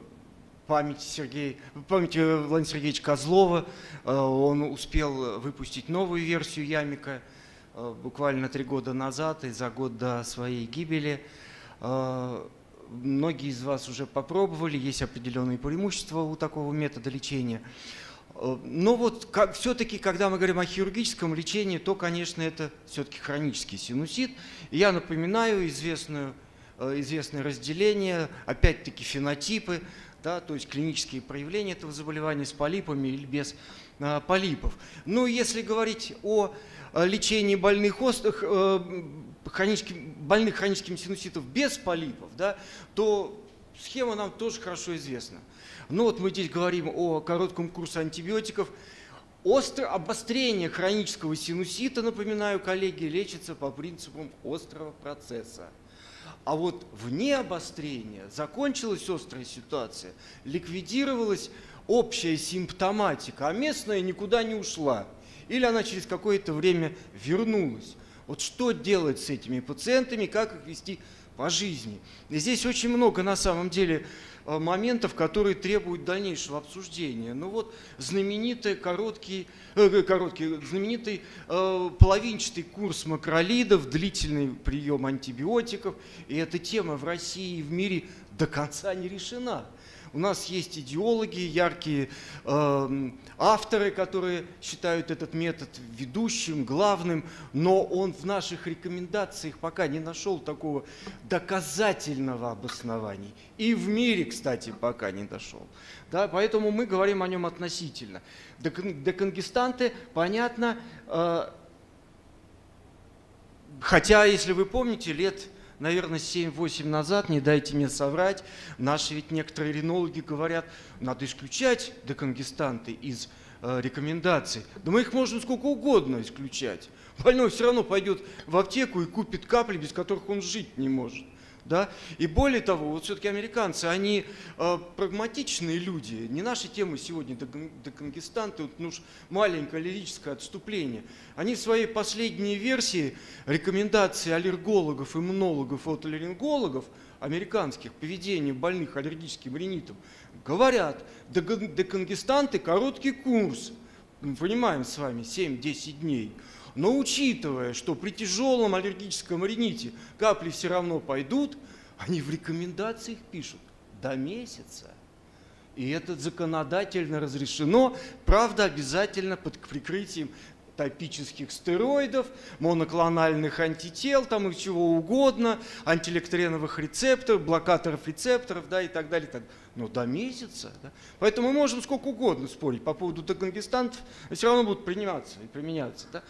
память Сергея, память Владимира Сергеевича Козлова, э, он успел выпустить новую версию ямика – Э, буквально три года назад и за год до своей гибели. Э, многие из вас уже попробовали, есть определенные преимущества у такого метода лечения. Э, но вот как, все-таки, когда мы говорим о хирургическом лечении, то, конечно, это все-таки хронический синусит. И я напоминаю известную, известное разделение, опять-таки фенотипы, да, то есть клинические проявления этого заболевания с полипами или без полипов. Но если говорить о Э, лечении больных, острых, э, хроническим, больных хроническим синуситов без полипов, да, то схема нам тоже хорошо известна. Ну вот мы здесь говорим о коротком курсе антибиотиков. Остро, обострение хронического синусита, напоминаю, коллеги, лечится по принципам острого процесса. А вот вне обострения закончилась острая ситуация, ликвидировалась общая симптоматика, а местная никуда не ушла – или она через какое-то время вернулась. Вот что делать с этими пациентами, как их вести по жизни. И здесь очень много на самом деле моментов, которые требуют дальнейшего обсуждения. Ну вот знаменитый короткий, э, короткий знаменитый э, половинчатый курс макролидов, длительный прием антибиотиков. И эта тема в России и в мире до конца не решена. У нас есть идеологи, яркие э, авторы, которые считают этот метод ведущим, главным, но он в наших рекомендациях пока не нашел такого доказательного обоснования. И в мире, кстати, пока не дошел. Да, поэтому мы говорим о нем относительно. Деконгестанты, понятно, э, хотя, если вы помните, лет наверное, 7-8 назад, не дайте мне соврать, наши ведь некоторые ренологи говорят, надо исключать деконгестанты из э, рекомендаций. Да мы их можем сколько угодно исключать. Больной все равно пойдет в аптеку и купит капли, без которых он жить не может. Да? И более того, вот все-таки американцы, они э, прагматичные люди. Не наши темы сегодня, деконгестанты, вот, ну уж маленькое лирическое отступление. Они в своей последней версии рекомендации аллергологов, иммунологов, отоларингологов, американских, поведения больных аллергическим ринитом, говорят, деконгестанты короткий курс, мы понимаем с вами, 7-10 дней – но учитывая, что при тяжелом аллергическом рините капли все равно пойдут, они в рекомендациях пишут до месяца. И это законодательно разрешено, правда, обязательно под прикрытием топических стероидов, моноклональных антител, там и чего угодно, антиэлектреновых рецепторов, блокаторов рецепторов, да, и так далее. Но до месяца. Да. Поэтому мы можем сколько угодно спорить по поводу деконгестантов, все равно будут приниматься и применяться. Да.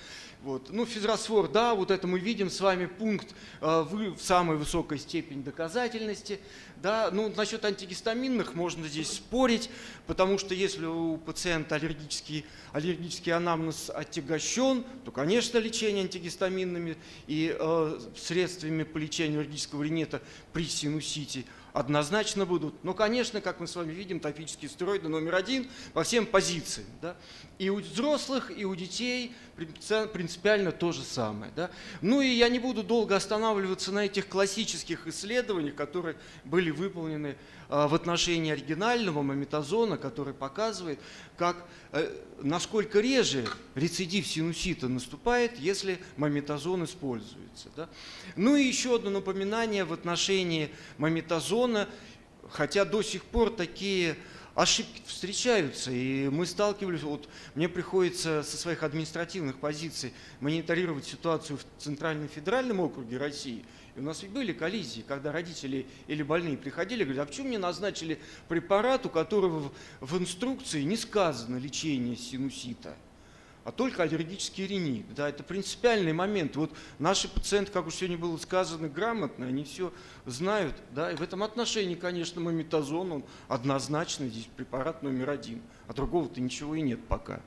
Вот. Ну, физросфор, да, вот это мы видим с вами пункт э, вы, в самой высокой степени доказательности. Да. Ну, насчет антигистаминных можно здесь спорить, потому что если у пациента аллергический, аллергический анамнез отягощен, то, конечно, лечение антигистаминными и э, средствами по лечению аллергического ринита при синусите – однозначно будут. Но, конечно, как мы с вами видим, топические стероиды номер один по всем позициям. Да? И у взрослых, и у детей принципиально то же самое. Да? Ну и я не буду долго останавливаться на этих классических исследованиях, которые были выполнены а, в отношении оригинального мометазона, который показывает, как, э, насколько реже рецидив синусита наступает, если мометазон используется. Да? Ну и еще одно напоминание в отношении мометазона, хотя до сих пор такие ошибки встречаются, и мы сталкивались, вот мне приходится со своих административных позиций мониторировать ситуацию в Центральном федеральном округе России, И у нас ведь были коллизии, когда родители или больные приходили, говорят, а почему мне назначили препарат, у которого в, в инструкции не сказано лечение синусита? А только аллергический ринит. Да, это принципиальный момент. Вот наши пациенты, как уже сегодня было сказано, грамотно, они все знают. Да, и в этом отношении, конечно, мометазон, он однозначно здесь препарат номер один, а другого-то ничего и нет пока.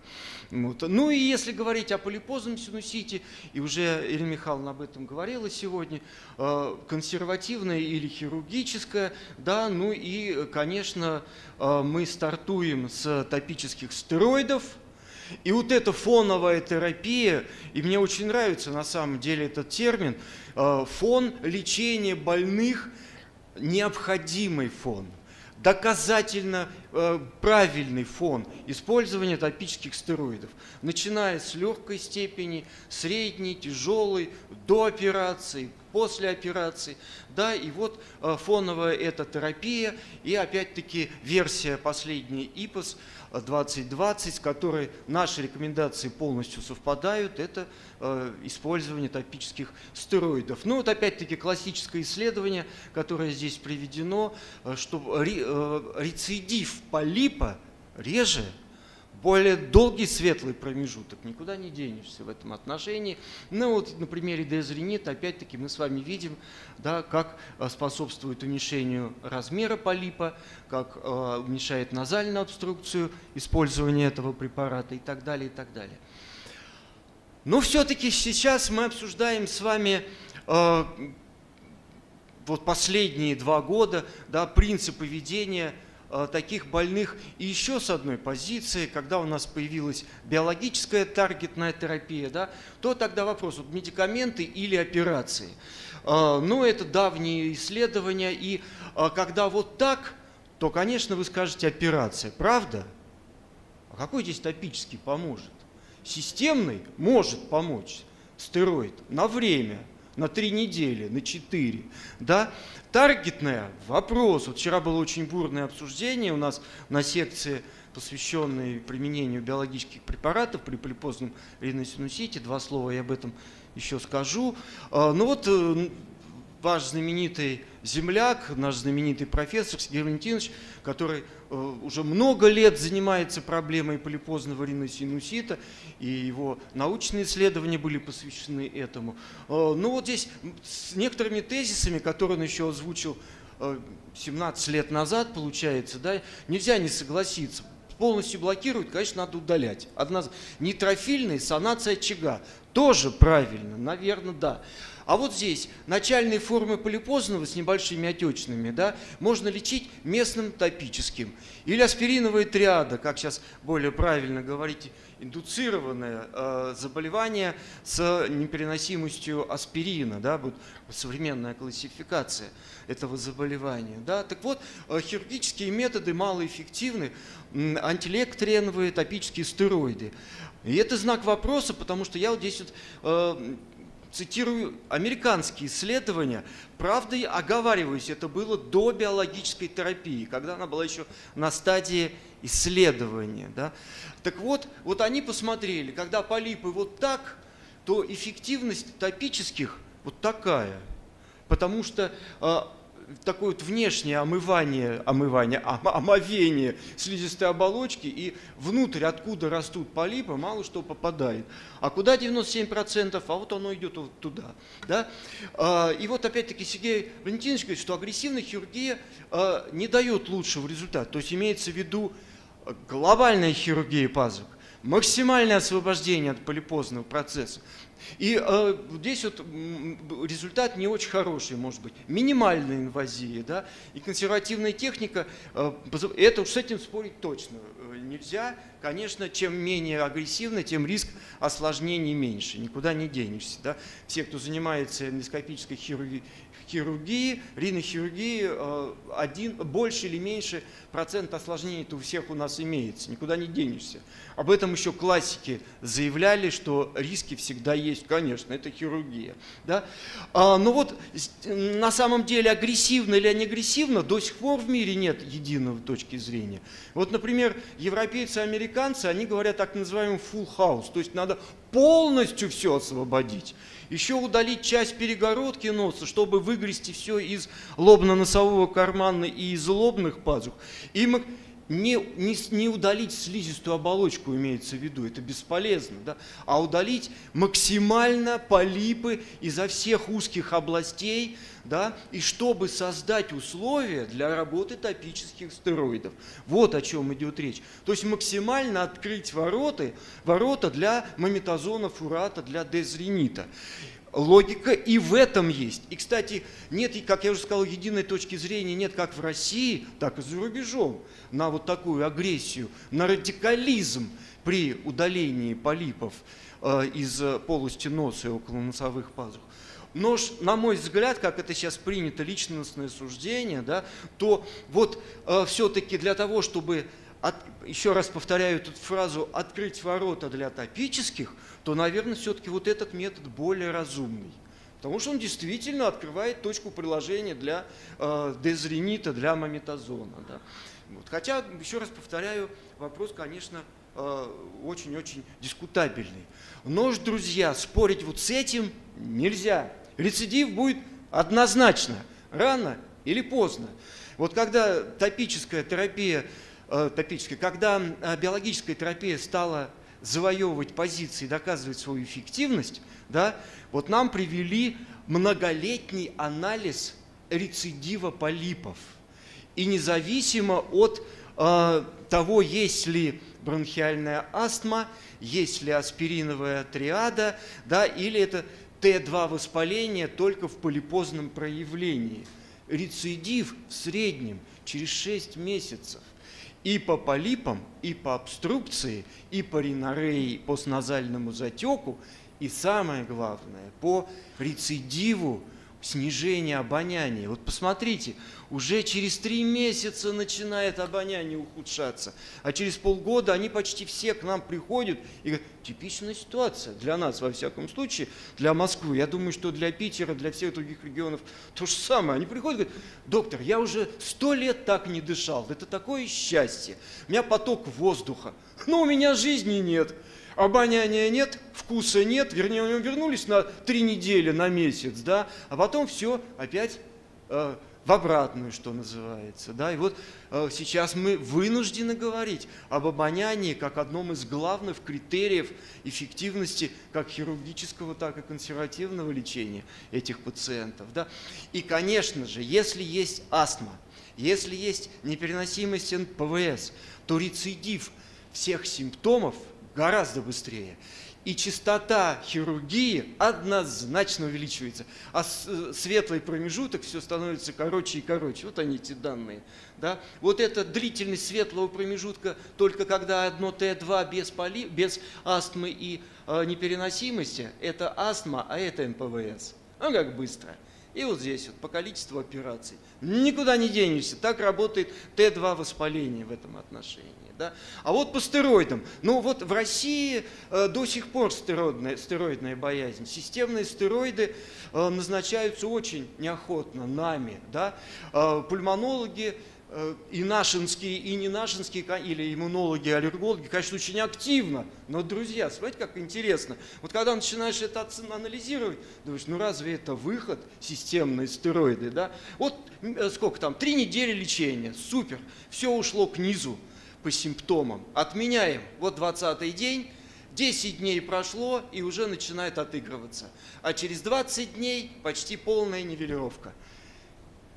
Вот. Ну и если говорить о полипозном синусите, и уже Ирина Михайловна об этом говорила сегодня, э, консервативное или хирургическое, да, ну и, конечно, э, мы стартуем с топических стероидов, и вот эта фоновая терапия, и мне очень нравится на самом деле этот термин, э, фон лечения больных, необходимый фон, доказательно э, правильный фон использования топических стероидов, начиная с легкой степени, средней, тяжелой, до операции, после операции, да, и вот э, фоновая эта терапия, и опять-таки версия последняя ИПОС – 2020, с которой наши рекомендации полностью совпадают, это э, использование топических стероидов. Ну вот опять-таки классическое исследование, которое здесь приведено, э, что э, рецидив полипа реже более долгий светлый промежуток, никуда не денешься в этом отношении. Ну вот на примере дезринит, опять-таки мы с вами видим, да, как э, способствует уменьшению размера полипа, как э, уменьшает назальную обструкцию использование этого препарата и так далее, и так далее. Но все-таки сейчас мы обсуждаем с вами э, вот последние два года да, принципы ведения таких больных. И еще с одной позиции, когда у нас появилась биологическая таргетная терапия, да, то тогда вопрос, вот медикаменты или операции. Э, ну, это давние исследования, и э, когда вот так, то, конечно, вы скажете операция, правда? А какой здесь топический поможет? Системный может помочь, стероид, на время, на три недели, на четыре, да, Таргетная – вопрос. Вот вчера было очень бурное обсуждение у нас на секции, посвященной применению биологических препаратов при полипозном риносинусите. Два слова я об этом еще скажу. А, ну вот э, ваш знаменитый земляк, наш знаменитый профессор Сергей Валентинович, который э, уже много лет занимается проблемой полипозного риносинусита, и его научные исследования были посвящены этому. Э, ну вот здесь с некоторыми тезисами, которые он еще озвучил 17 э, лет назад, получается, да, нельзя не согласиться. Полностью блокирует, конечно, надо удалять. Одна нейтрофильная санация очага. Тоже правильно, наверное, да. А вот здесь начальные формы полипозного с небольшими отечными да, можно лечить местным топическим. Или аспириновая триада, как сейчас более правильно говорить, индуцированное э, заболевание с непереносимостью аспирина, да, вот современная классификация этого заболевания. Да. Так вот, э, хирургические методы малоэффективны, антилекториновые топические стероиды. И это знак вопроса, потому что я вот здесь вот, э, цитирую американские исследования, правда, оговариваюсь, это было до биологической терапии, когда она была еще на стадии исследования. Да? Так вот, вот они посмотрели, когда полипы вот так, то эффективность топических вот такая. Потому что а, такое вот внешнее омывание, омывание, омовение слизистой оболочки, и внутрь, откуда растут полипы, мало что попадает. А куда 97%? А вот оно идет вот туда. Да? А, и вот опять-таки Сергей Валентинович говорит, что агрессивная хирургия а, не дает лучшего результата. То есть имеется в виду глобальная хирургия пазух, максимальное освобождение от полипозного процесса. И э, здесь вот результат не очень хороший, может быть. Минимальная инвазия, да, и консервативная техника, э, это уж с этим спорить точно э, нельзя. Конечно, чем менее агрессивно, тем риск осложнений меньше, никуда не денешься. Да. Все, кто занимается эндоскопической хирургией, хирургии, ринохирургии, э, один, больше или меньше процент осложнений-то у всех у нас имеется, никуда не денешься. Об этом еще классики заявляли, что риски всегда есть, конечно, это хирургия. Да? А, но вот на самом деле агрессивно или не агрессивно до сих пор в мире нет единого точки зрения. Вот, например, европейцы, американцы, американцы, они говорят так называемый full house, то есть надо полностью все освободить. Еще удалить часть перегородки носа, чтобы выгрести все из лобно-носового кармана и из лобных пазух. И не, не, не удалить слизистую оболочку имеется в виду, это бесполезно, да? а удалить максимально полипы изо всех узких областей, да? и чтобы создать условия для работы топических стероидов. Вот о чем идет речь. То есть максимально открыть ворота, ворота для мометазона, фурата, для дезренита логика и в этом есть. И, кстати, нет, как я уже сказал, единой точки зрения нет как в России, так и за рубежом на вот такую агрессию, на радикализм при удалении полипов э, из полости носа и около носовых пазух. Но, на мой взгляд, как это сейчас принято, личностное суждение, да, то вот э, все-таки для того, чтобы от, еще раз повторяю эту фразу, открыть ворота для топических, то, наверное, все-таки вот этот метод более разумный. Потому что он действительно открывает точку приложения для э, дезренита, для мометазона. Да. Вот. Хотя, еще раз повторяю, вопрос, конечно, э, очень-очень дискутабельный. Но, друзья, спорить вот с этим нельзя. Рецидив будет однозначно, рано или поздно. Вот когда топическая терапия Э, топической, когда э, биологическая терапия стала завоевывать позиции, доказывать свою эффективность, да, вот нам привели многолетний анализ рецидива полипов. И независимо от э, того, есть ли бронхиальная астма, есть ли аспириновая триада, да, или это Т2 воспаление только в полипозном проявлении. Рецидив в среднем через 6 месяцев и по полипам, и по обструкции, и по ринореи, постназальному затеку, и самое главное, по рецидиву снижения обоняния. Вот посмотрите, уже через три месяца начинает обоняние ухудшаться, а через полгода они почти все к нам приходят и говорят, типичная ситуация для нас, во всяком случае, для Москвы. Я думаю, что для Питера, для всех других регионов то же самое. Они приходят и говорят, доктор, я уже сто лет так не дышал, это такое счастье, у меня поток воздуха, но у меня жизни нет. Обоняния нет, вкуса нет, вернее, вернулись на три недели, на месяц, да, а потом все опять э, в обратную, что называется. Да? И вот э, сейчас мы вынуждены говорить об обонянии как одном из главных критериев эффективности как хирургического, так и консервативного лечения этих пациентов. Да? И, конечно же, если есть астма, если есть непереносимость НПВС, то рецидив всех симптомов гораздо быстрее и частота хирургии однозначно увеличивается. А э, светлый промежуток все становится короче и короче. Вот они эти данные. Да? Вот эта длительность светлого промежутка только когда одно Т2 без, поли, без астмы и э, непереносимости, это астма, а это МПВС. Ну как быстро. И вот здесь вот по количеству операций. Никуда не денешься. Так работает Т2 воспаление в этом отношении. Да? А вот по стероидам. Ну вот в России э, до сих пор стероидная, стероидная боязнь. Системные стероиды э, назначаются очень неохотно нами. Да? Э, пульмонологи э, и нашинские, и не нашинские, или иммунологи, аллергологи, конечно, очень активно. Но, друзья, смотрите, как интересно. Вот когда начинаешь это анализировать, думаешь, ну разве это выход, системные стероиды, да? Вот э, сколько там, три недели лечения, супер, все ушло к низу по симптомам. Отменяем. Вот 20 день, 10 дней прошло и уже начинает отыгрываться. А через 20 дней почти полная нивелировка.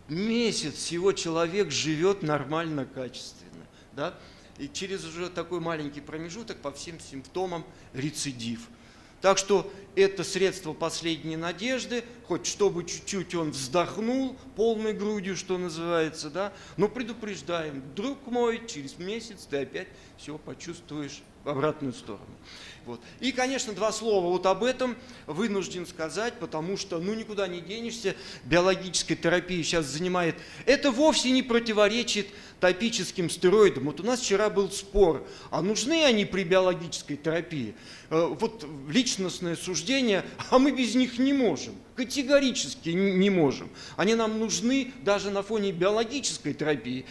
Месяц всего человек живет нормально, качественно. Да? И через уже такой маленький промежуток по всем симптомам рецидив – так что это средство последней надежды, хоть чтобы чуть-чуть он вздохнул полной грудью, что называется, да, но предупреждаем, друг мой, через месяц ты опять все почувствуешь обратную сторону. Вот. И, конечно, два слова вот об этом вынужден сказать, потому что, ну, никуда не денешься, биологическая терапия сейчас занимает. Это вовсе не противоречит топическим стероидам. Вот у нас вчера был спор, а нужны они при биологической терапии? Э, вот личностное суждение, а мы без них не можем, категорически не можем. Они нам нужны даже на фоне биологической терапии,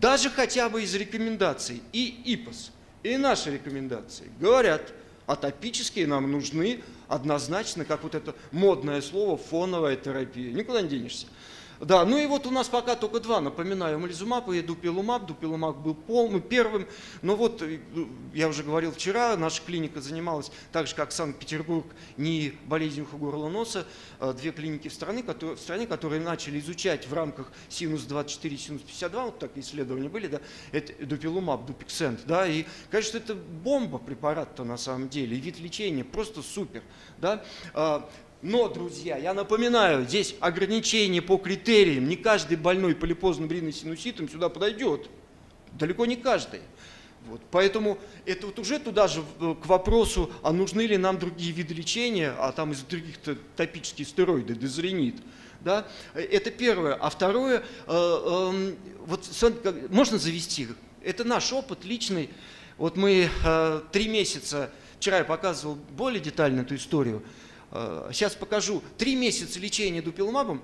даже хотя бы из рекомендаций. И ИПОС – И наши рекомендации говорят, атопические нам нужны однозначно, как вот это модное слово, фоновая терапия. Никуда не денешься. Да, ну и вот у нас пока только два, напоминаю, Мализумаб и Дупилумаб. Дупилумаб был первым, но вот, э, я уже говорил вчера, наша клиника занималась так же, как Санкт-Петербург, не болезнью горла носа, а две клиники в стране, которые, в стране, которые начали изучать в рамках Синус-24 и Синус-52, вот такие исследования были, да, это Дупилумаб, Дупиксент, да, и, конечно, это бомба препарат-то на самом деле, вид лечения просто супер, да, а, но, друзья, я напоминаю, здесь ограничения по критериям. Не каждый больной полипозным бринным синуситом сюда подойдет. Далеко не каждый. Вот, поэтому это вот уже туда же к вопросу, а нужны ли нам другие виды лечения, а там из других топические стероиды, дезренит. Да? Это первое. А второе, э, э, вот можно завести, это наш опыт личный. Вот мы э, три месяца, вчера я показывал более детально эту историю, Сейчас э, покажу. Три месяца лечения дупилумабом.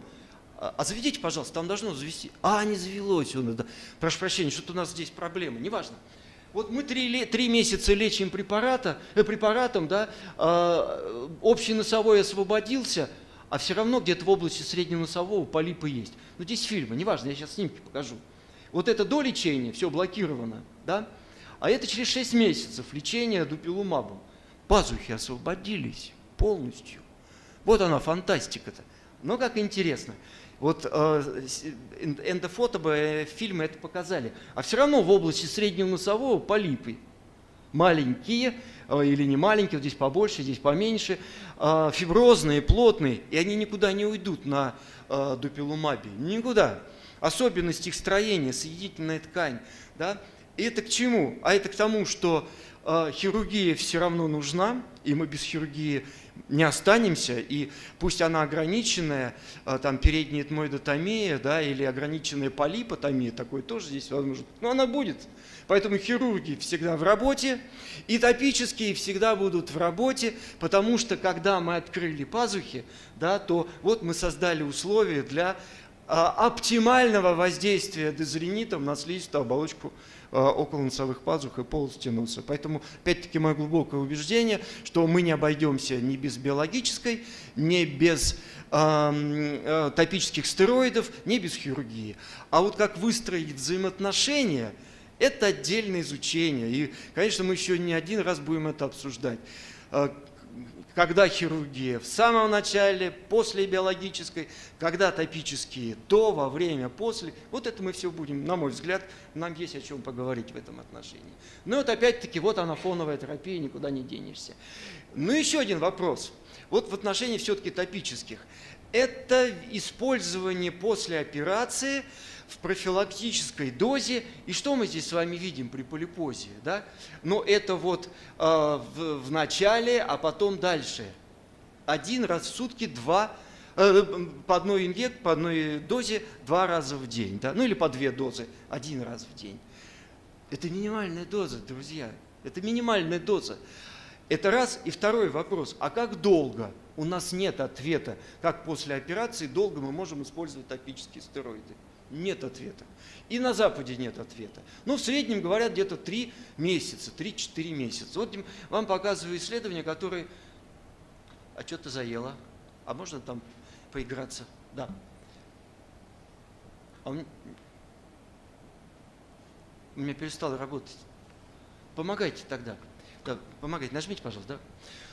А, а заведите, пожалуйста, там должно завести. А, не завелось. Он, это, прошу прощения, что-то у нас здесь проблема. Неважно. Вот мы три, три месяца лечим препарата, э, препаратом, да, э, общий носовой освободился, а все равно где-то в области среднего носового полипы есть. Ну, здесь фильмы, неважно, я сейчас снимки покажу. Вот это до лечения, все блокировано, да, а это через 6 месяцев лечения дупилумабом. Пазухи освободились полностью. Вот она, фантастика-то. Но как интересно. Вот э, эндофотобы э, фильмы это показали. А все равно в области среднего носового полипы. Маленькие э, или не маленькие, вот здесь побольше, здесь поменьше, э, фиброзные, плотные, и они никуда не уйдут на дупилумабе. Никуда. Особенность их строения, соединительная ткань. Да? И это к чему? А это к тому, что хирургия все равно нужна, и мы без хирургии не останемся, и пусть она ограниченная, а, там передняя этмоидотомия, да, или ограниченная полипотомия, такое тоже здесь возможно, но она будет. Поэтому хирурги всегда в работе, и топические всегда будут в работе, потому что когда мы открыли пазухи, да, то вот мы создали условия для а, оптимального воздействия дезренитом на слизистую оболочку около носовых пазух и полости носа. Поэтому, опять-таки, мое глубокое убеждение, что мы не обойдемся ни без биологической, ни без э, топических стероидов, ни без хирургии. А вот как выстроить взаимоотношения, это отдельное изучение. И, конечно, мы еще не один раз будем это обсуждать когда хирургия в самом начале, после биологической, когда топические, до, во время, после. Вот это мы все будем, на мой взгляд, нам есть о чем поговорить в этом отношении. Но вот опять-таки, вот она фоновая терапия, никуда не денешься. Ну еще один вопрос. Вот в отношении все-таки топических. Это использование после операции – в профилактической дозе. И что мы здесь с вами видим при полипозе? Да? Но это вот э, в, в начале, а потом дальше. Один раз в сутки, два, э, по одной инъект, по одной дозе два раза в день. Да? Ну или по две дозы, один раз в день. Это минимальная доза, друзья. Это минимальная доза. Это раз. И второй вопрос. А как долго? У нас нет ответа, как после операции долго мы можем использовать топические стероиды. Нет ответа. И на Западе нет ответа. Ну, в среднем говорят где-то 3 месяца, 3-4 месяца. Вот вам показываю исследования, которые... А что ты заела? А можно там поиграться? Да. А меня... у меня перестало работать. Помогайте тогда. Да, помогайте. Нажмите, пожалуйста. Да.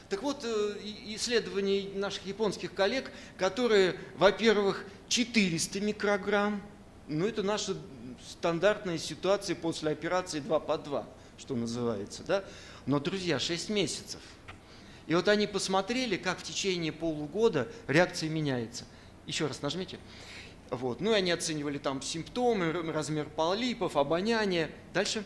Так вот, э, исследования наших японских коллег, которые, во-первых, 400 микрограмм, ну, это наша стандартная ситуация после операции 2 по 2, что называется. Да? Но, друзья, 6 месяцев. И вот они посмотрели, как в течение полугода реакция меняется. Еще раз нажмите. Вот. Ну и они оценивали там симптомы, размер полипов, обоняние. Дальше.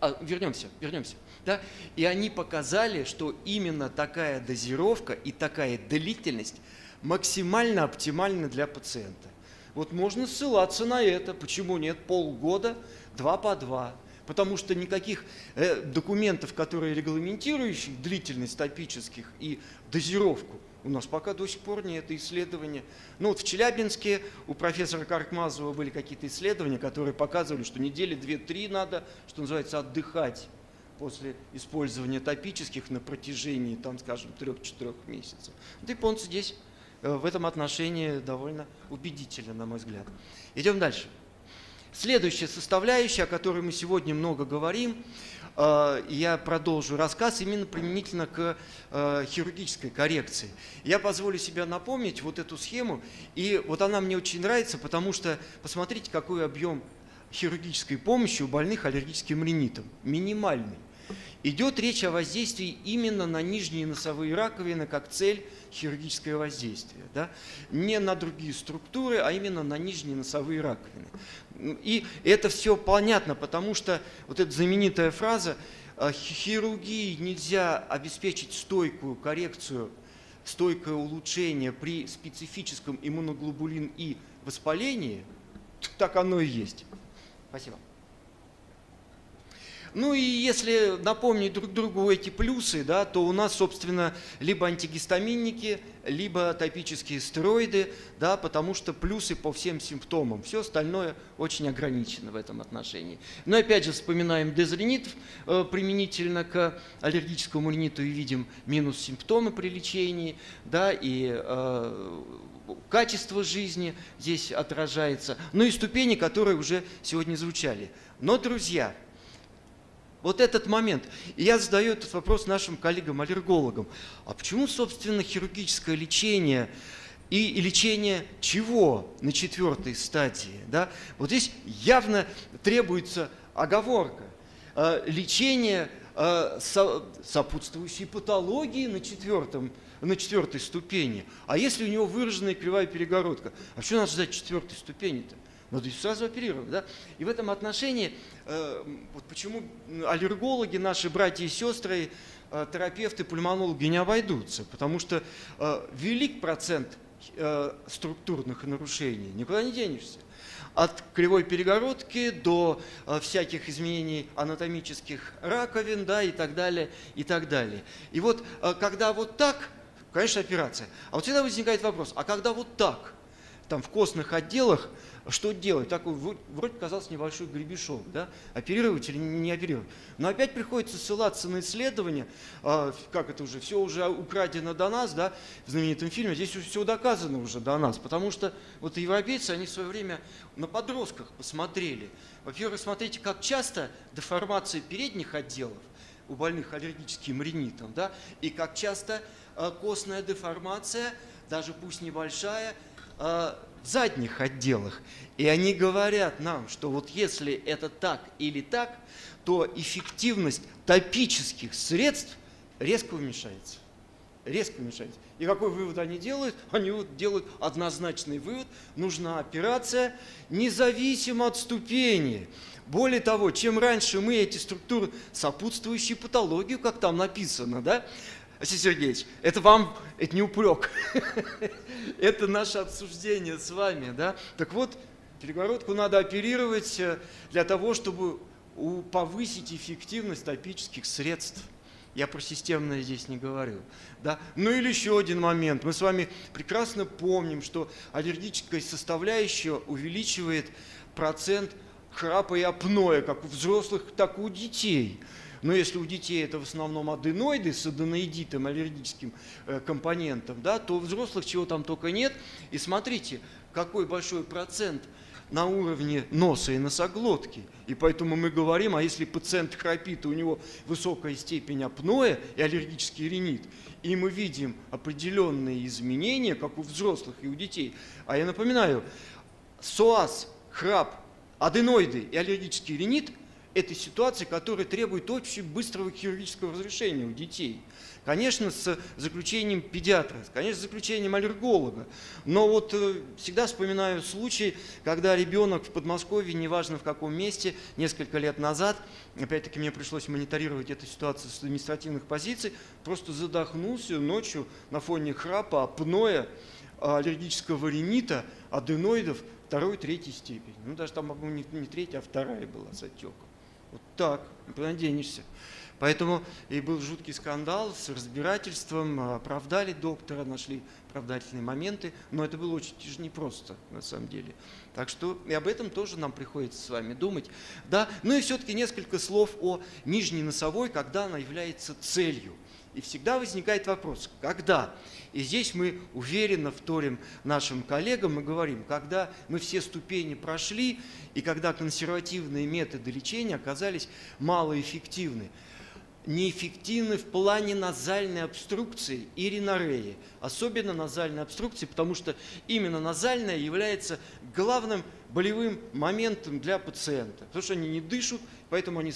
А, вернемся, вернемся. Да? И они показали, что именно такая дозировка и такая длительность максимально оптимальна для пациента. Вот можно ссылаться на это. Почему нет? Полгода, два по два. потому что никаких э, документов, которые регламентирующих длительность топических и дозировку, у нас пока до сих пор нет исследования. Ну вот в Челябинске у профессора Каркмазова были какие-то исследования, которые показывали, что недели 2-3 надо, что называется, отдыхать после использования топических на протяжении, там, скажем, 3-4 месяцев. Вот японцы здесь в этом отношении довольно убедительны, на мой взгляд. Идем дальше. Следующая составляющая, о которой мы сегодня много говорим, э, я продолжу рассказ именно применительно к э, хирургической коррекции. Я позволю себе напомнить вот эту схему, и вот она мне очень нравится, потому что посмотрите, какой объем хирургической помощи у больных аллергическим ринитом. Минимальный. Идет речь о воздействии именно на нижние носовые раковины как цель хирургическое воздействие. Да? Не на другие структуры, а именно на нижние носовые раковины. И это все понятно, потому что вот эта знаменитая фраза «А хирургии нельзя обеспечить стойкую коррекцию, стойкое улучшение при специфическом иммуноглобулин И воспалении, так оно и есть. Спасибо. Ну и если напомнить друг другу эти плюсы, да, то у нас, собственно, либо антигистаминники, либо топические стероиды, да, потому что плюсы по всем симптомам. Все остальное очень ограничено в этом отношении. Но опять же вспоминаем дезринит э, применительно к аллергическому риниту и видим минус симптомы при лечении, да, и э, качество жизни здесь отражается, ну и ступени, которые уже сегодня звучали. Но, друзья, вот этот момент. И я задаю этот вопрос нашим коллегам-аллергологам. А почему, собственно, хирургическое лечение и, лечение чего на четвертой стадии? Да? Вот здесь явно требуется оговорка. Э, лечение э, со, сопутствующей патологии на, четвертом, на четвертой ступени. А если у него выраженная кривая перегородка? А что надо ждать четвертой ступени-то? Надо сразу оперировать. Да? И в этом отношении, э, вот почему аллергологи, наши братья и сестры, э, терапевты, пульмонологи не обойдутся, потому что э, велик процент э, структурных нарушений, никуда не денешься. От кривой перегородки до всяких изменений анатомических раковин да, и так далее, и так далее. И вот когда вот так, конечно, операция. А вот всегда возникает вопрос, а когда вот так, там в костных отделах, что делать? Такой вроде казался небольшой гребешок, да? оперировать или не оперировать. Но опять приходится ссылаться на исследования, а, как это уже, все уже украдено до нас, да, в знаменитом фильме, здесь все доказано уже до нас, потому что вот европейцы, они в свое время на подростках посмотрели. Во-первых, смотрите, как часто деформация передних отделов у больных аллергическим ринитом, да, и как часто а, костная деформация, даже пусть небольшая, а, задних отделах. И они говорят нам, что вот если это так или так, то эффективность топических средств резко уменьшается. Резко уменьшается. И какой вывод они делают? Они вот делают однозначный вывод. Нужна операция независимо от ступени. Более того, чем раньше мы эти структуры, сопутствующие патологию, как там написано, да, Василий Сергеевич, это вам, это не упрек, это наше обсуждение с вами, да? Так вот, перегородку надо оперировать э, для того, чтобы повысить эффективность топических средств. Я про системное здесь не говорю. Да? Ну или еще один момент. Мы с вами прекрасно помним, что аллергическая составляющая увеличивает процент храпа и апноэ, как у взрослых, так и у детей. Но если у детей это в основном аденоиды с аденоидитом, аллергическим э, компонентом, да, то у взрослых чего там только нет. И смотрите, какой большой процент на уровне носа и носоглотки. И поэтому мы говорим, а если пациент храпит, и у него высокая степень апноэ и аллергический ринит, и мы видим определенные изменения, как у взрослых и у детей. А я напоминаю, СОАС, храп, аденоиды и аллергический ринит – этой ситуации, которая требует очень быстрого хирургического разрешения у детей. Конечно, с заключением педиатра, конечно, с заключением аллерголога. Но вот э, всегда вспоминаю случай, когда ребенок в Подмосковье, неважно в каком месте, несколько лет назад, опять-таки мне пришлось мониторировать эту ситуацию с административных позиций, просто задохнулся ночью на фоне храпа, апноэ, аллергического ринита, аденоидов второй, третьей степени. Ну, даже там, не, не третья, а вторая была с отеком. Вот так, никуда не денешься. Поэтому и был жуткий скандал с разбирательством, оправдали доктора, нашли оправдательные моменты, но это было очень непросто на самом деле. Так что и об этом тоже нам приходится с вами думать. Да? Ну и все-таки несколько слов о нижней носовой, когда она является целью. И всегда возникает вопрос, когда? И здесь мы уверенно вторим нашим коллегам и говорим, когда мы все ступени прошли, и когда консервативные методы лечения оказались малоэффективны, неэффективны в плане назальной обструкции и ринореи, особенно назальной обструкции, потому что именно назальная является главным болевым моментом для пациента, потому что они не дышат, поэтому они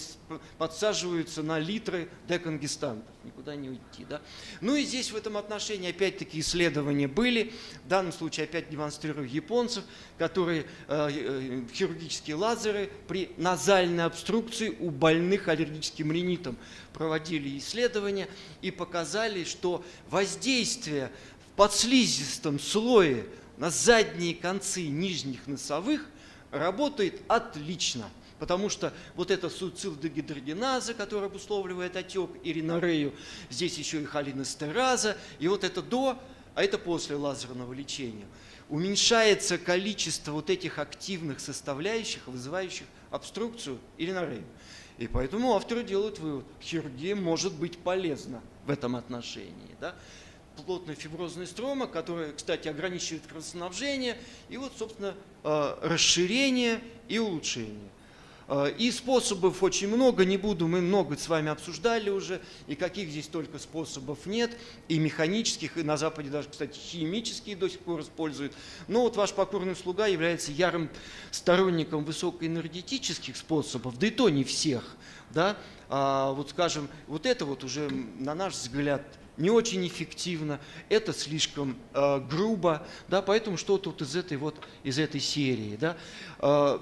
подсаживаются на литры деконгестантов, никуда не уйти. Да? Ну и здесь в этом отношении опять-таки исследования были, в данном случае опять демонстрирую японцев, которые э, э, хирургические лазеры при назальной обструкции у больных аллергическим ринитом проводили исследования и показали, что воздействие в подслизистом слое на задние концы нижних носовых работает отлично – Потому что вот эта суцилдогидрогеназа, которая обусловливает отек и ринорею, здесь еще и холинестераза, и вот это до, а это после лазерного лечения. Уменьшается количество вот этих активных составляющих, вызывающих обструкцию и ринорею. И поэтому авторы делают вывод, хирургия может быть полезна в этом отношении. Да? плотная фиброзная строма, которая, кстати, ограничивает кровоснабжение, и вот, собственно, э, расширение и улучшение. Э, и способов очень много, не буду, мы много с вами обсуждали уже, и каких здесь только способов нет, и механических, и на Западе даже, кстати, химические до сих пор используют. Но вот ваш покорный слуга является ярым сторонником высокоэнергетических способов, да и то не всех. Да? А, вот скажем, вот это вот уже, на наш взгляд, не очень эффективно, это слишком э, грубо, да, поэтому что-то вот из этой вот из этой серии, да. Э,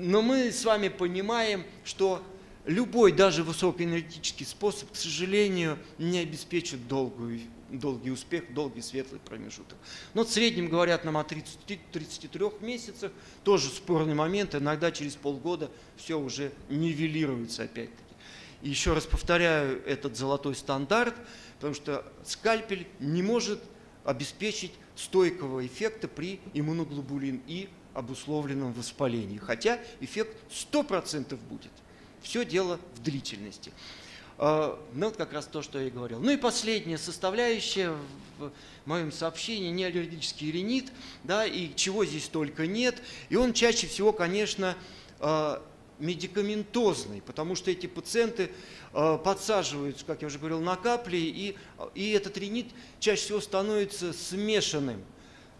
но мы с вами понимаем, что любой, даже высокоэнергетический способ, к сожалению, не обеспечит долгую, долгий успех, долгий светлый промежуток. Но в среднем говорят нам о 30, 33 месяцах, тоже спорный момент, иногда через полгода все уже нивелируется опять-таки. И еще раз повторяю этот золотой стандарт, потому что скальпель не может обеспечить стойкого эффекта при иммуноглобулин И обусловленном воспалении. Хотя эффект 100% будет. Все дело в длительности. А, ну, вот как раз то, что я и говорил. Ну и последняя составляющая в моем сообщении, не аллергический ринит, да, и чего здесь только нет. И он чаще всего, конечно, а, медикаментозный, потому что эти пациенты а, подсаживаются, как я уже говорил, на капли, и, и этот ринит чаще всего становится смешанным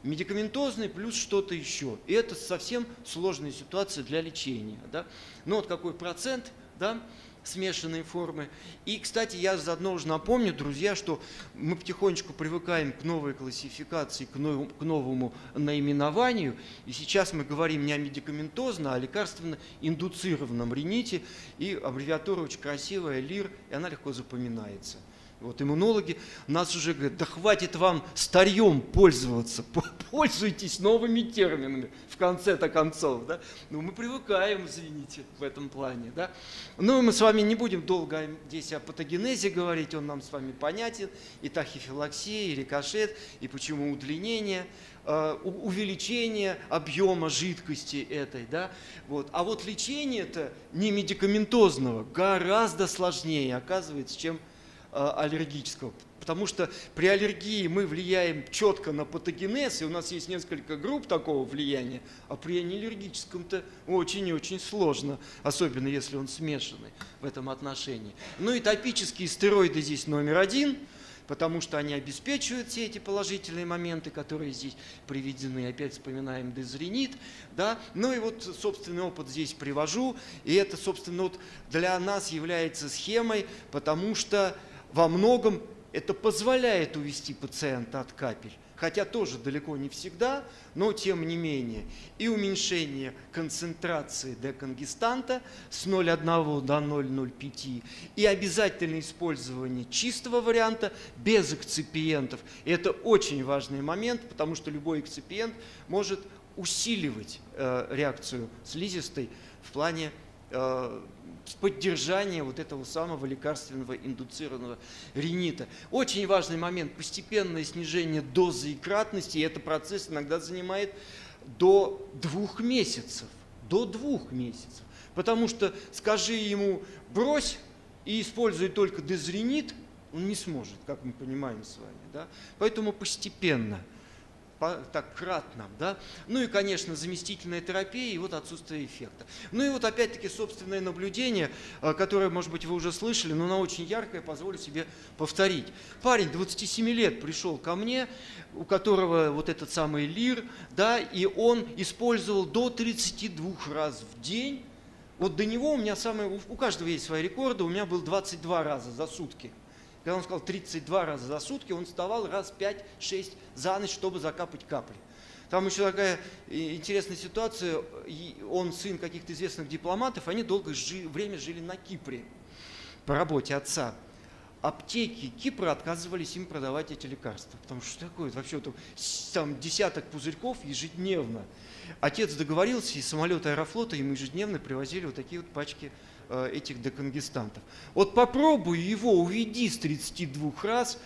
медикаментозный плюс что-то еще. И это совсем сложная ситуация для лечения. Да? Ну вот какой процент да, смешанные формы. И, кстати, я заодно уже напомню, друзья, что мы потихонечку привыкаем к новой классификации, к новому, к новому наименованию. И сейчас мы говорим не о медикаментозно, а о лекарственно-индуцированном рините. И аббревиатура очень красивая, ЛИР, и она легко запоминается. Вот иммунологи нас уже говорят, да хватит вам старьем пользоваться, пользуйтесь новыми терминами в конце-то концов. Да? Ну, мы привыкаем, извините, в этом плане. Да? Ну, мы с вами не будем долго здесь о патогенезе говорить, он нам с вами понятен. И тахифилаксия, и рикошет, и почему удлинение э, увеличение объема жидкости этой. Да? Вот. А вот лечение-то не медикаментозного гораздо сложнее оказывается, чем аллергического. Потому что при аллергии мы влияем четко на патогенез, и у нас есть несколько групп такого влияния, а при неаллергическом-то очень и очень сложно, особенно если он смешанный в этом отношении. Ну и топические стероиды здесь номер один, потому что они обеспечивают все эти положительные моменты, которые здесь приведены. Опять вспоминаем дезренит. Да? Ну и вот собственный опыт здесь привожу, и это, собственно, вот для нас является схемой, потому что во многом это позволяет увести пациента от капель. Хотя тоже далеко не всегда, но тем не менее. И уменьшение концентрации деконгестанта с 0,1 до 0,05. И обязательное использование чистого варианта без экципиентов. И это очень важный момент, потому что любой экципиент может усиливать э, реакцию слизистой в плане э, поддержания вот этого самого лекарственного индуцированного ринита. Очень важный момент – постепенное снижение дозы и кратности, и этот процесс иногда занимает до двух месяцев. До двух месяцев. Потому что скажи ему брось и используй только дезринит, он не сможет, как мы понимаем с вами. Да? Поэтому постепенно – так кратно, да? Ну и, конечно, заместительная терапия и вот отсутствие эффекта. Ну и вот опять-таки собственное наблюдение, э, которое, может быть, вы уже слышали, но оно очень яркое, позволю себе повторить. Парень 27 лет пришел ко мне, у которого вот этот самый лир, да, и он использовал до 32 раз в день. Вот до него у меня самое, у каждого есть свои рекорды, у меня был 22 раза за сутки. Когда он сказал 32 раза за сутки, он вставал раз 5-6 за ночь, чтобы закапать капли. Там еще такая интересная ситуация. Он сын каких-то известных дипломатов, они долгое время жили на Кипре по работе отца. Аптеки Кипра отказывались им продавать эти лекарства. Потому что такое вообще там десяток пузырьков ежедневно. Отец договорился, и самолеты аэрофлота ему ежедневно привозили вот такие вот пачки Э, этих деконгестантов. Вот попробуй его уведи с 32 раз э,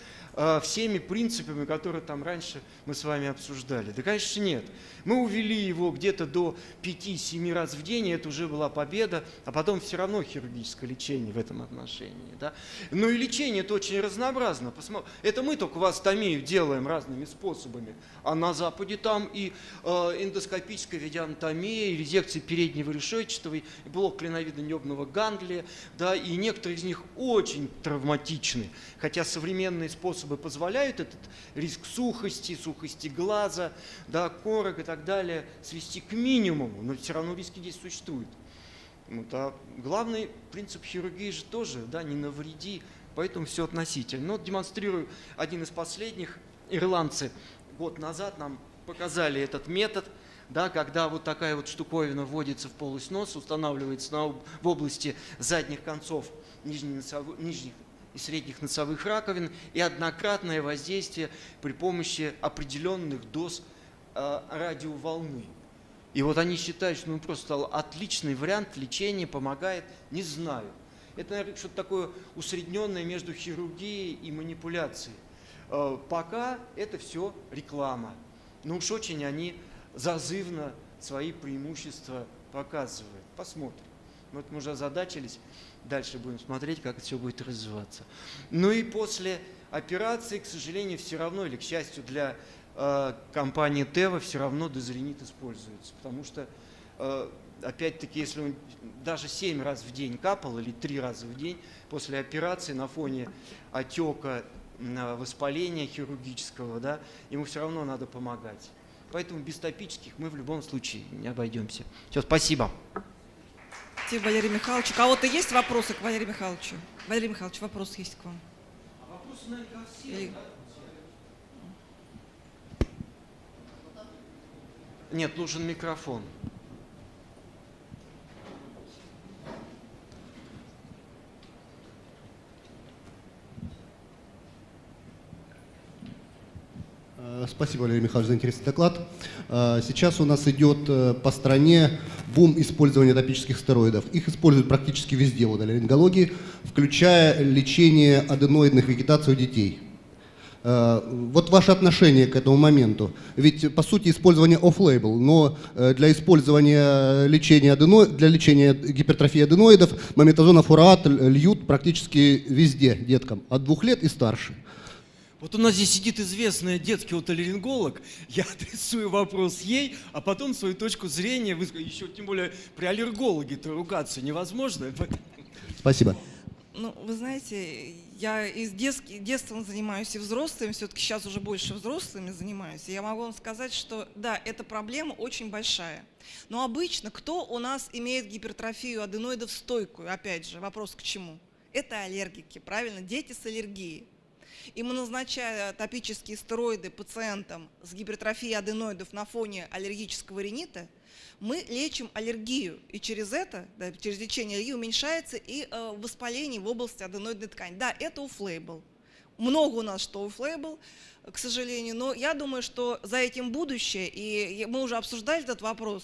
всеми принципами, которые там раньше мы с вами обсуждали. Да, конечно, нет. Мы увели его где-то до 5-7 раз в день, и это уже была победа, а потом все равно хирургическое лечение в этом отношении. Да? Но и лечение это очень разнообразно. Это мы только в астомию делаем разными способами, а на Западе там и э, эндоскопическая видеанатомия, и резекция переднего решетчатого, и блок клиновидно-небного ганглия, да, и некоторые из них очень травматичны, хотя современные способы позволяют этот риск сухости, сухости глаза, да, корок и так далее свести к минимуму, но все равно риски здесь существуют. Вот, а главный принцип хирургии же тоже, да, не навреди, поэтому все относительно. Но демонстрирую один из последних. Ирландцы год назад нам показали этот метод, да, когда вот такая вот штуковина вводится в полость носа, устанавливается на, в области задних концов нижних, носовых, нижних и средних носовых раковин и однократное воздействие при помощи определенных доз э, радиоволны. И вот они считают, что ну, просто отличный вариант лечения, помогает, не знаю. Это, наверное, что-то такое усредненное между хирургией и манипуляцией. Э, пока это все реклама. Но уж очень они зазывно свои преимущества показывают. Посмотрим. Вот мы уже озадачились. Дальше будем смотреть, как это все будет развиваться. Ну и после операции, к сожалению, все равно, или к счастью для э, компании Тева, все равно дезренит используется. Потому что, э, опять-таки, если он даже 7 раз в день капал, или 3 раза в день, после операции на фоне отека, воспаления хирургического, да, ему все равно надо помогать. Поэтому без топических мы в любом случае не обойдемся. Все, спасибо. Спасибо, Валерий Михайлович. У кого-то есть вопросы к Валерию Михайловичу? Валерий Михайлович, вопрос есть к вам. А вопросы, наверное, ко всем, Или... Нет, нужен микрофон. Э, спасибо, Валерий Михайлович, за интересный доклад. Э, сейчас у нас идет э, по стране бум использования топических стероидов. Их используют практически везде в отоларингологии, включая лечение аденоидных вегетаций у детей. Вот ваше отношение к этому моменту. Ведь, по сути, использование off-label, но для использования лечения, адено... для лечения гипертрофии аденоидов мометазон фурат льют практически везде деткам, от двух лет и старше. Вот у нас здесь сидит известная детский отолеринголог, я адресую вопрос ей, а потом свою точку зрения выскажу. Еще тем более при аллергологе-то ругаться невозможно. Спасибо. Ну, вы знаете, я из детски, детства занимаюсь и взрослыми, все-таки сейчас уже больше взрослыми занимаюсь. И я могу вам сказать, что да, эта проблема очень большая. Но обычно кто у нас имеет гипертрофию аденоидов стойкую? Опять же, вопрос к чему? Это аллергики, правильно? Дети с аллергией. Мы, назначая топические стероиды пациентам с гипертрофией аденоидов на фоне аллергического ринита, мы лечим аллергию, и через это, да, через лечение аллергии уменьшается и э, воспаление в области аденоидной ткани. Да, это уфлейбл. Много у нас что уфлейбл, к сожалению, но я думаю, что за этим будущее, и мы уже обсуждали этот вопрос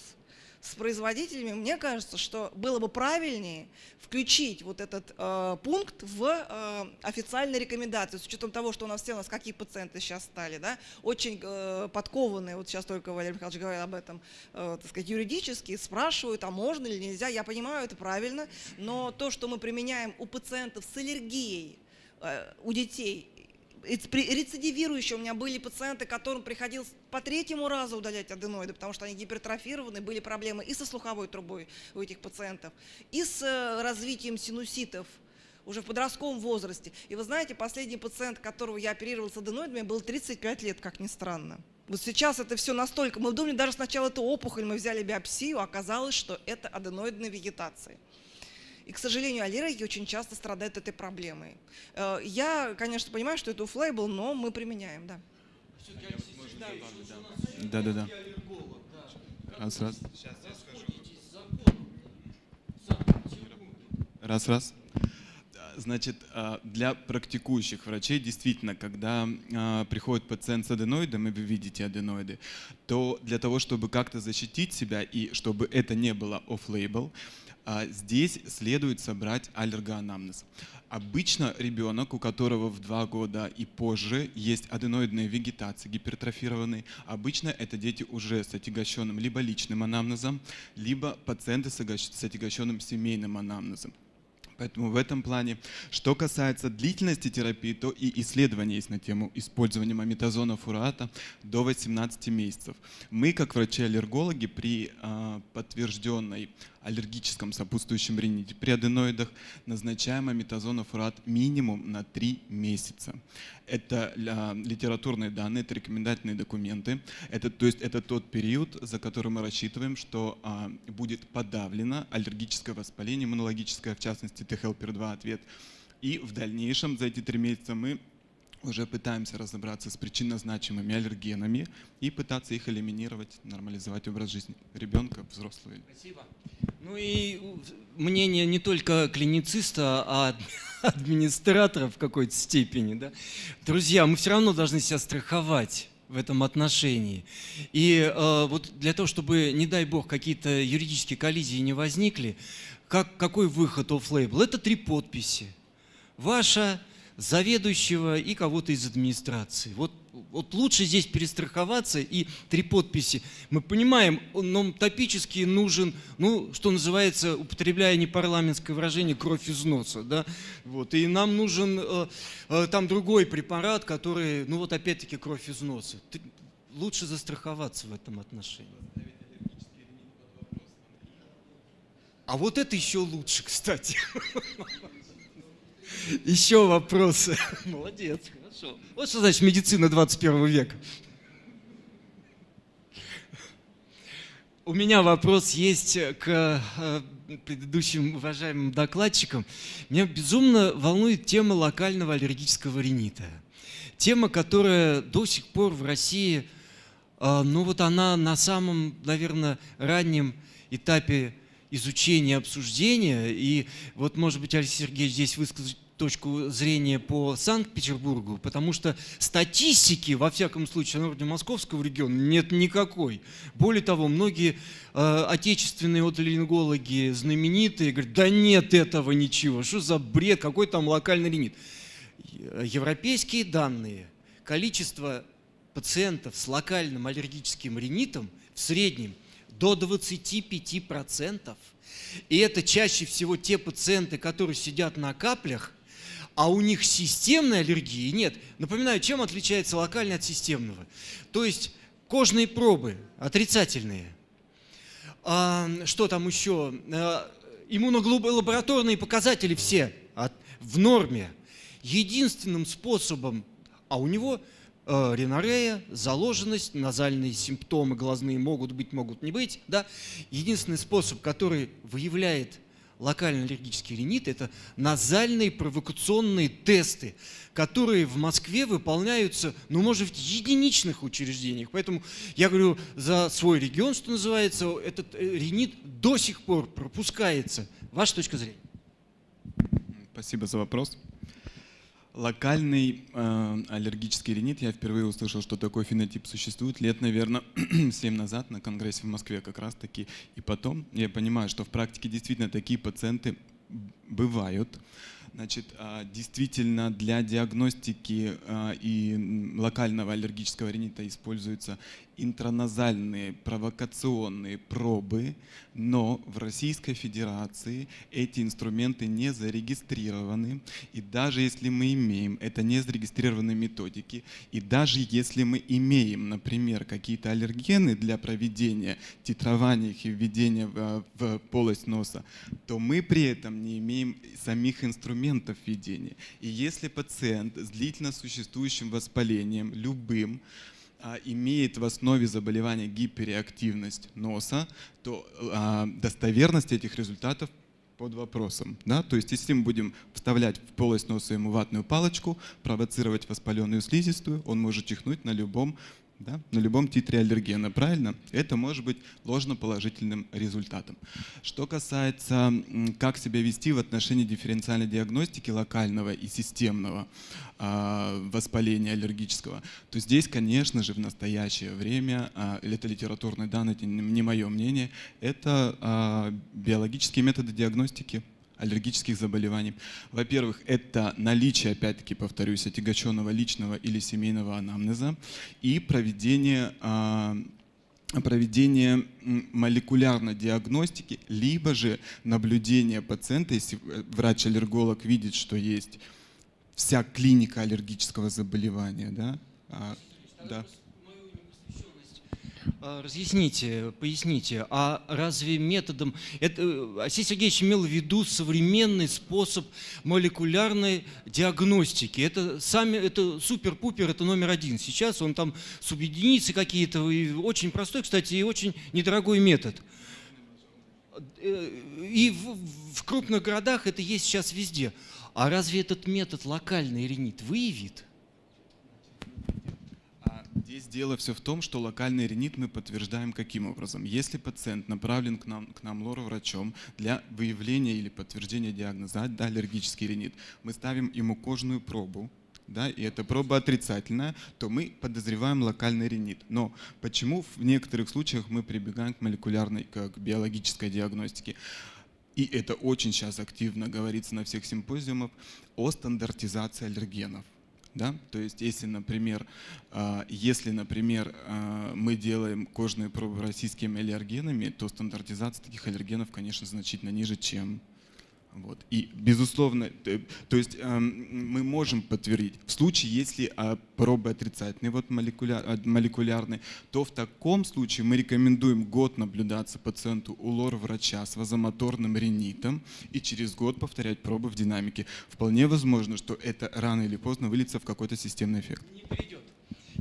с производителями, мне кажется, что было бы правильнее включить вот этот э, пункт в э, официальные рекомендации, с учетом того, что у нас все, у нас какие пациенты сейчас стали, да, очень э, подкованные, вот сейчас только Валерий Михайлович говорил об этом, э, так сказать, юридически, спрашивают, а можно или нельзя, я понимаю, это правильно, но то, что мы применяем у пациентов с аллергией, э, у детей рецидивирующие. У меня были пациенты, которым приходилось по третьему разу удалять аденоиды, потому что они гипертрофированы, были проблемы и со слуховой трубой у этих пациентов, и с э, развитием синуситов уже в подростковом возрасте. И вы знаете, последний пациент, которого я оперировал с аденоидами, был 35 лет, как ни странно. Вот сейчас это все настолько... Мы думали, даже сначала это опухоль, мы взяли биопсию, оказалось, что это аденоидная вегетация. И, к сожалению, аллергики очень часто страдают этой проблемой. Э, я, конечно, понимаю, что это уфлейбл, но мы применяем, да. Да, да, да. Раз, раз. Раз, раз. Значит, а, для практикующих врачей действительно, когда а, приходит пациент с аденоидом, и вы видите аденоиды, то для того, чтобы как-то защитить себя и чтобы это не было off-label, а, здесь следует собрать аллергоанамнез. Обычно ребенок, у которого в 2 года и позже есть аденоидная вегетация гипертрофированные, обычно это дети уже с отягощенным либо личным анамнезом, либо пациенты с отягощенным семейным анамнезом. Поэтому в этом плане, что касается длительности терапии, то и исследования есть на тему использования мометазона фурата до 18 месяцев. Мы, как врачи-аллергологи, при э, подтвержденной аллергическом сопутствующем рините при аденоидах назначаем аметазонофурат минимум на 3 месяца. Это литературные данные, это рекомендательные документы. Это, то есть это тот период, за который мы рассчитываем, что а, будет подавлено аллергическое воспаление, иммунологическое, в частности, Т-хелпер-2 ответ. И в дальнейшем за эти три месяца мы уже пытаемся разобраться с причинно значимыми аллергенами и пытаться их элиминировать, нормализовать образ жизни ребенка, взрослого. Спасибо. Ну и мнение не только клинициста, а администратора в какой-то степени. Да? Друзья, мы все равно должны себя страховать в этом отношении. И э, вот для того, чтобы, не дай бог, какие-то юридические коллизии не возникли, как, какой выход оффлейбл? Это три подписи. Ваша, заведующего и кого-то из администрации. Вот, вот лучше здесь перестраховаться и три подписи. Мы понимаем, нам топически нужен, ну, что называется, употребляя непарламентское выражение, кровь из носа, да, вот, и нам нужен э, э, там другой препарат, который, ну, вот опять-таки кровь из носа. Ты, лучше застраховаться в этом отношении. А вот это еще лучше, кстати. Еще вопросы. Молодец, хорошо. Вот что значит медицина 21 века. У меня вопрос есть к э, предыдущим уважаемым докладчикам. Меня безумно волнует тема локального аллергического ринита. Тема, которая до сих пор в России, э, ну вот она на самом, наверное, раннем этапе изучения, обсуждения. И вот, может быть, Алексей Сергеевич здесь выскажет точку зрения по Санкт-Петербургу, потому что статистики, во всяком случае, на уровне московского региона нет никакой. Более того, многие э, отечественные отолингологи знаменитые говорят, да нет этого ничего, что за бред, какой там локальный ринит. Европейские данные, количество пациентов с локальным аллергическим ринитом в среднем до 25%. И это чаще всего те пациенты, которые сидят на каплях, а у них системной аллергии нет. Напоминаю, чем отличается локальный от системного? То есть кожные пробы отрицательные. А, что там еще? А, иммунолабораторные показатели все от, в норме. Единственным способом, а у него э, ринорея, заложенность, назальные симптомы глазные могут быть, могут не быть. Да? Единственный способ, который выявляет локальный аллергический ринит – это назальные провокационные тесты, которые в Москве выполняются, ну, может в единичных учреждениях. Поэтому я говорю за свой регион, что называется, этот э, ринит до сих пор пропускается. Ваша точка зрения? Спасибо за вопрос. Локальный э, аллергический ринит, я впервые услышал, что такой фенотип существует лет, наверное, 7 назад на конгрессе в Москве как раз таки. И потом я понимаю, что в практике действительно такие пациенты бывают. Значит, а, действительно для диагностики а, и локального аллергического ринита используются интраназальные провокационные пробы, но в Российской Федерации эти инструменты не зарегистрированы. И даже если мы имеем, это не зарегистрированные методики, и даже если мы имеем, например, какие-то аллергены для проведения титрования их и введения в, в полость носа, то мы при этом не имеем самих инструментов введения. И если пациент с длительно существующим воспалением, любым, имеет в основе заболевания гиперреактивность носа, то а, достоверность этих результатов под вопросом. Да? То есть если мы будем вставлять в полость носа ему ватную палочку, провоцировать воспаленную слизистую, он может чихнуть на любом да, на любом титре аллергена, правильно? Это может быть ложноположительным результатом. Что касается, как себя вести в отношении дифференциальной диагностики локального и системного э, воспаления аллергического, то здесь, конечно же, в настоящее время, э, это литературные данные, не мое мнение, это э, биологические методы диагностики аллергических заболеваний. Во-первых, это наличие, опять-таки повторюсь, отягощенного личного или семейного анамнеза и проведение а, проведение молекулярной диагностики, либо же наблюдение пациента, если врач-аллерголог видит, что есть вся клиника аллергического заболевания, да, а, да. А, разъясните, поясните, а разве методом... Это, Алексей Сергеевич имел в виду современный способ молекулярной диагностики. Это, сами, это супер-пупер, это номер один. Сейчас он там субъединицы какие-то, очень простой, кстати, и очень недорогой метод. И в, в крупных городах это есть сейчас везде. А разве этот метод локальный ринит выявит? Здесь дело все в том, что локальный ринит мы подтверждаем каким образом. Если пациент направлен к нам, к нам лор-врачом для выявления или подтверждения диагноза, да, аллергический ринит, мы ставим ему кожную пробу, да, и эта проба отрицательная, то мы подозреваем локальный ринит. Но почему в некоторых случаях мы прибегаем к молекулярной, к биологической диагностике? И это очень сейчас активно говорится на всех симпозиумах о стандартизации аллергенов. Да? То есть, если, например, а, если, например, а, мы делаем кожные пробы российскими аллергенами, то стандартизация таких аллергенов, конечно, значительно ниже, чем вот. И, безусловно, то есть эм, мы можем подтвердить, в случае, если э, пробы отрицательные, вот молекуляр, э, молекулярные, то в таком случае мы рекомендуем год наблюдаться пациенту у лор-врача с вазомоторным ринитом и через год повторять пробы в динамике. Вполне возможно, что это рано или поздно выльется в какой-то системный эффект. Не придет.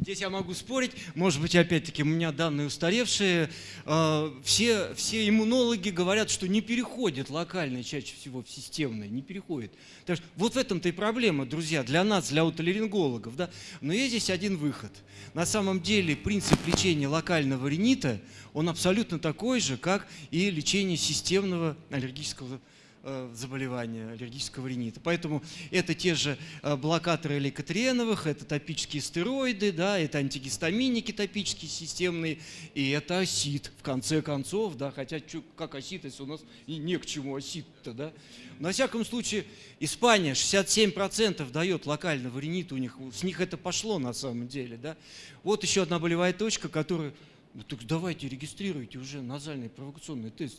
Здесь я могу спорить, может быть, опять-таки, у меня данные устаревшие. А, все, все иммунологи говорят, что не переходит локальный чаще всего в системный, не переходит. Так что вот в этом-то и проблема, друзья, для нас, для отоларингологов. Да? Но есть здесь один выход. На самом деле принцип лечения локального ринита, он абсолютно такой же, как и лечение системного аллергического Э, заболевания аллергического ринита. Поэтому это те же э, блокаторы лейкотриеновых, это топические стероиды, да, это антигистаминики топические системные, и это осид, в конце концов, да, хотя как осид, если у нас и не к чему осид-то, да. На всяком случае, Испания 67% дает локального ринита у них, с них это пошло на самом деле, да. Вот еще одна болевая точка, которая, ну так давайте регистрируйте уже назальный провокационный тест.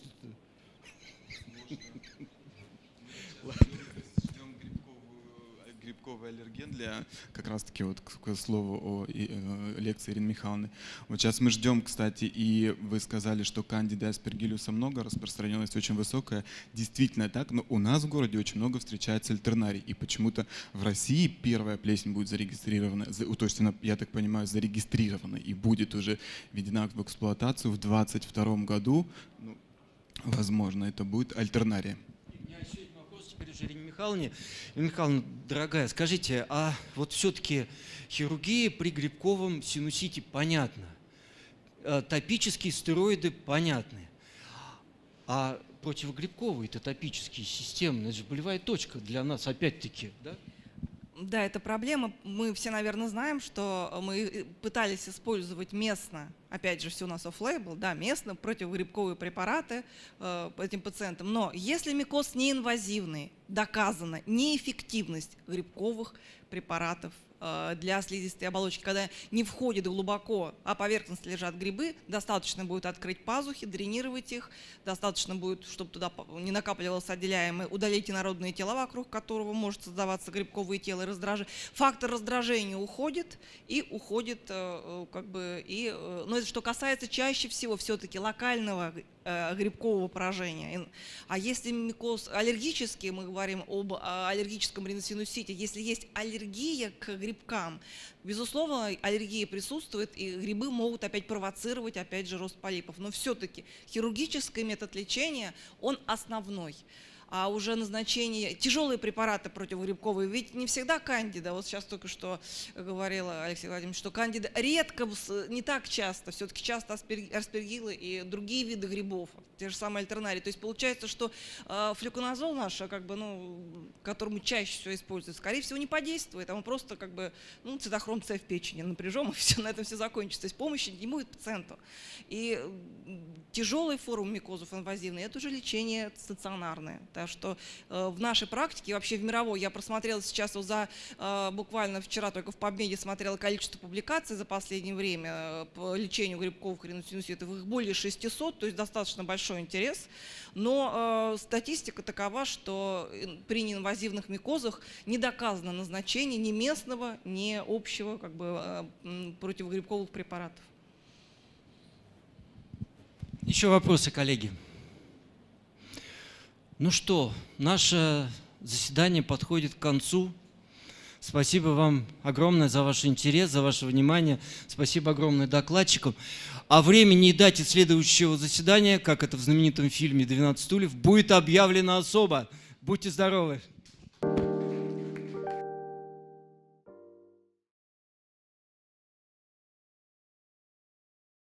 Грибковый аллерген для как раз таки вот к слову о э, лекции Ирины Михайловны. Вот сейчас мы ждем, кстати, и вы сказали, что кандида аспергиллюса много, распространенность очень высокая. Действительно так, но у нас в городе очень много встречается альтернарий. И почему-то в России первая плесень будет зарегистрирована, то есть она, я так понимаю, зарегистрирована и будет уже введена в эксплуатацию в 2022 году. Ну, возможно, это будет альтернария уже Ирине Михайловне. Ирина Михайловна, дорогая, скажите, а вот все-таки хирургия при грибковом синусите понятно, э, топические стероиды понятны, а противогрибковые это топические системные, это же болевая точка для нас опять-таки, да? Да, это проблема. Мы все, наверное, знаем, что мы э, пытались использовать местно, опять же, все у нас офф-лейбл, да, местно противогрибковые препараты э, этим пациентам. Но если микоз неинвазивный, доказана неэффективность грибковых препаратов для слизистой оболочки, когда не входит глубоко, а поверхностно лежат грибы, достаточно будет открыть пазухи, дренировать их, достаточно будет, чтобы туда не накапливалось отделяемое, удалить инородные тела, вокруг которого может создаваться грибковые тела и раздражение. Фактор раздражения уходит и уходит э, э, как бы и, э, но это что касается чаще всего все-таки локального э, грибкового поражения. А если микоз аллергический, мы говорим об а, аллергическом риносинусите, если есть аллергия к грибкам, безусловно, аллергия присутствует, и грибы могут опять провоцировать, опять же, рост полипов. Но все-таки хирургический метод лечения, он основной а уже назначение, тяжелые препараты противогрибковые, ведь не всегда кандида, вот сейчас только что говорила Алексей Владимирович, что кандида редко, не так часто, все-таки часто аспер- аспергиллы и другие виды грибов, те же самые альтернарии. То есть получается, что э, флюконазол наш, а как бы, ну, которому чаще всего используют, скорее всего, не подействует, а он просто как бы, ну, цитохром С в печени напряжем, и все, на этом все закончится. То есть помощи не будет пациенту. И тяжелые формы микозов инвазивные – это уже лечение стационарное. Так что э, в нашей практике, вообще в мировой, я просмотрела сейчас вот за, э, буквально вчера только в PubMed смотрела количество публикаций за последнее время э, по лечению грибковых риносинуситов, их более 600, то есть достаточно большой интерес. Но статистика такова, что при неинвазивных микозах не доказано назначение ни местного, ни общего как бы, противогрибковых препаратов. Еще вопросы, коллеги? Ну что, наше заседание подходит к концу. Спасибо вам огромное за ваш интерес, за ваше внимание. Спасибо огромное докладчикам. О времени и дате следующего заседания, как это в знаменитом фильме «12 стульев», будет объявлено особо. Будьте здоровы!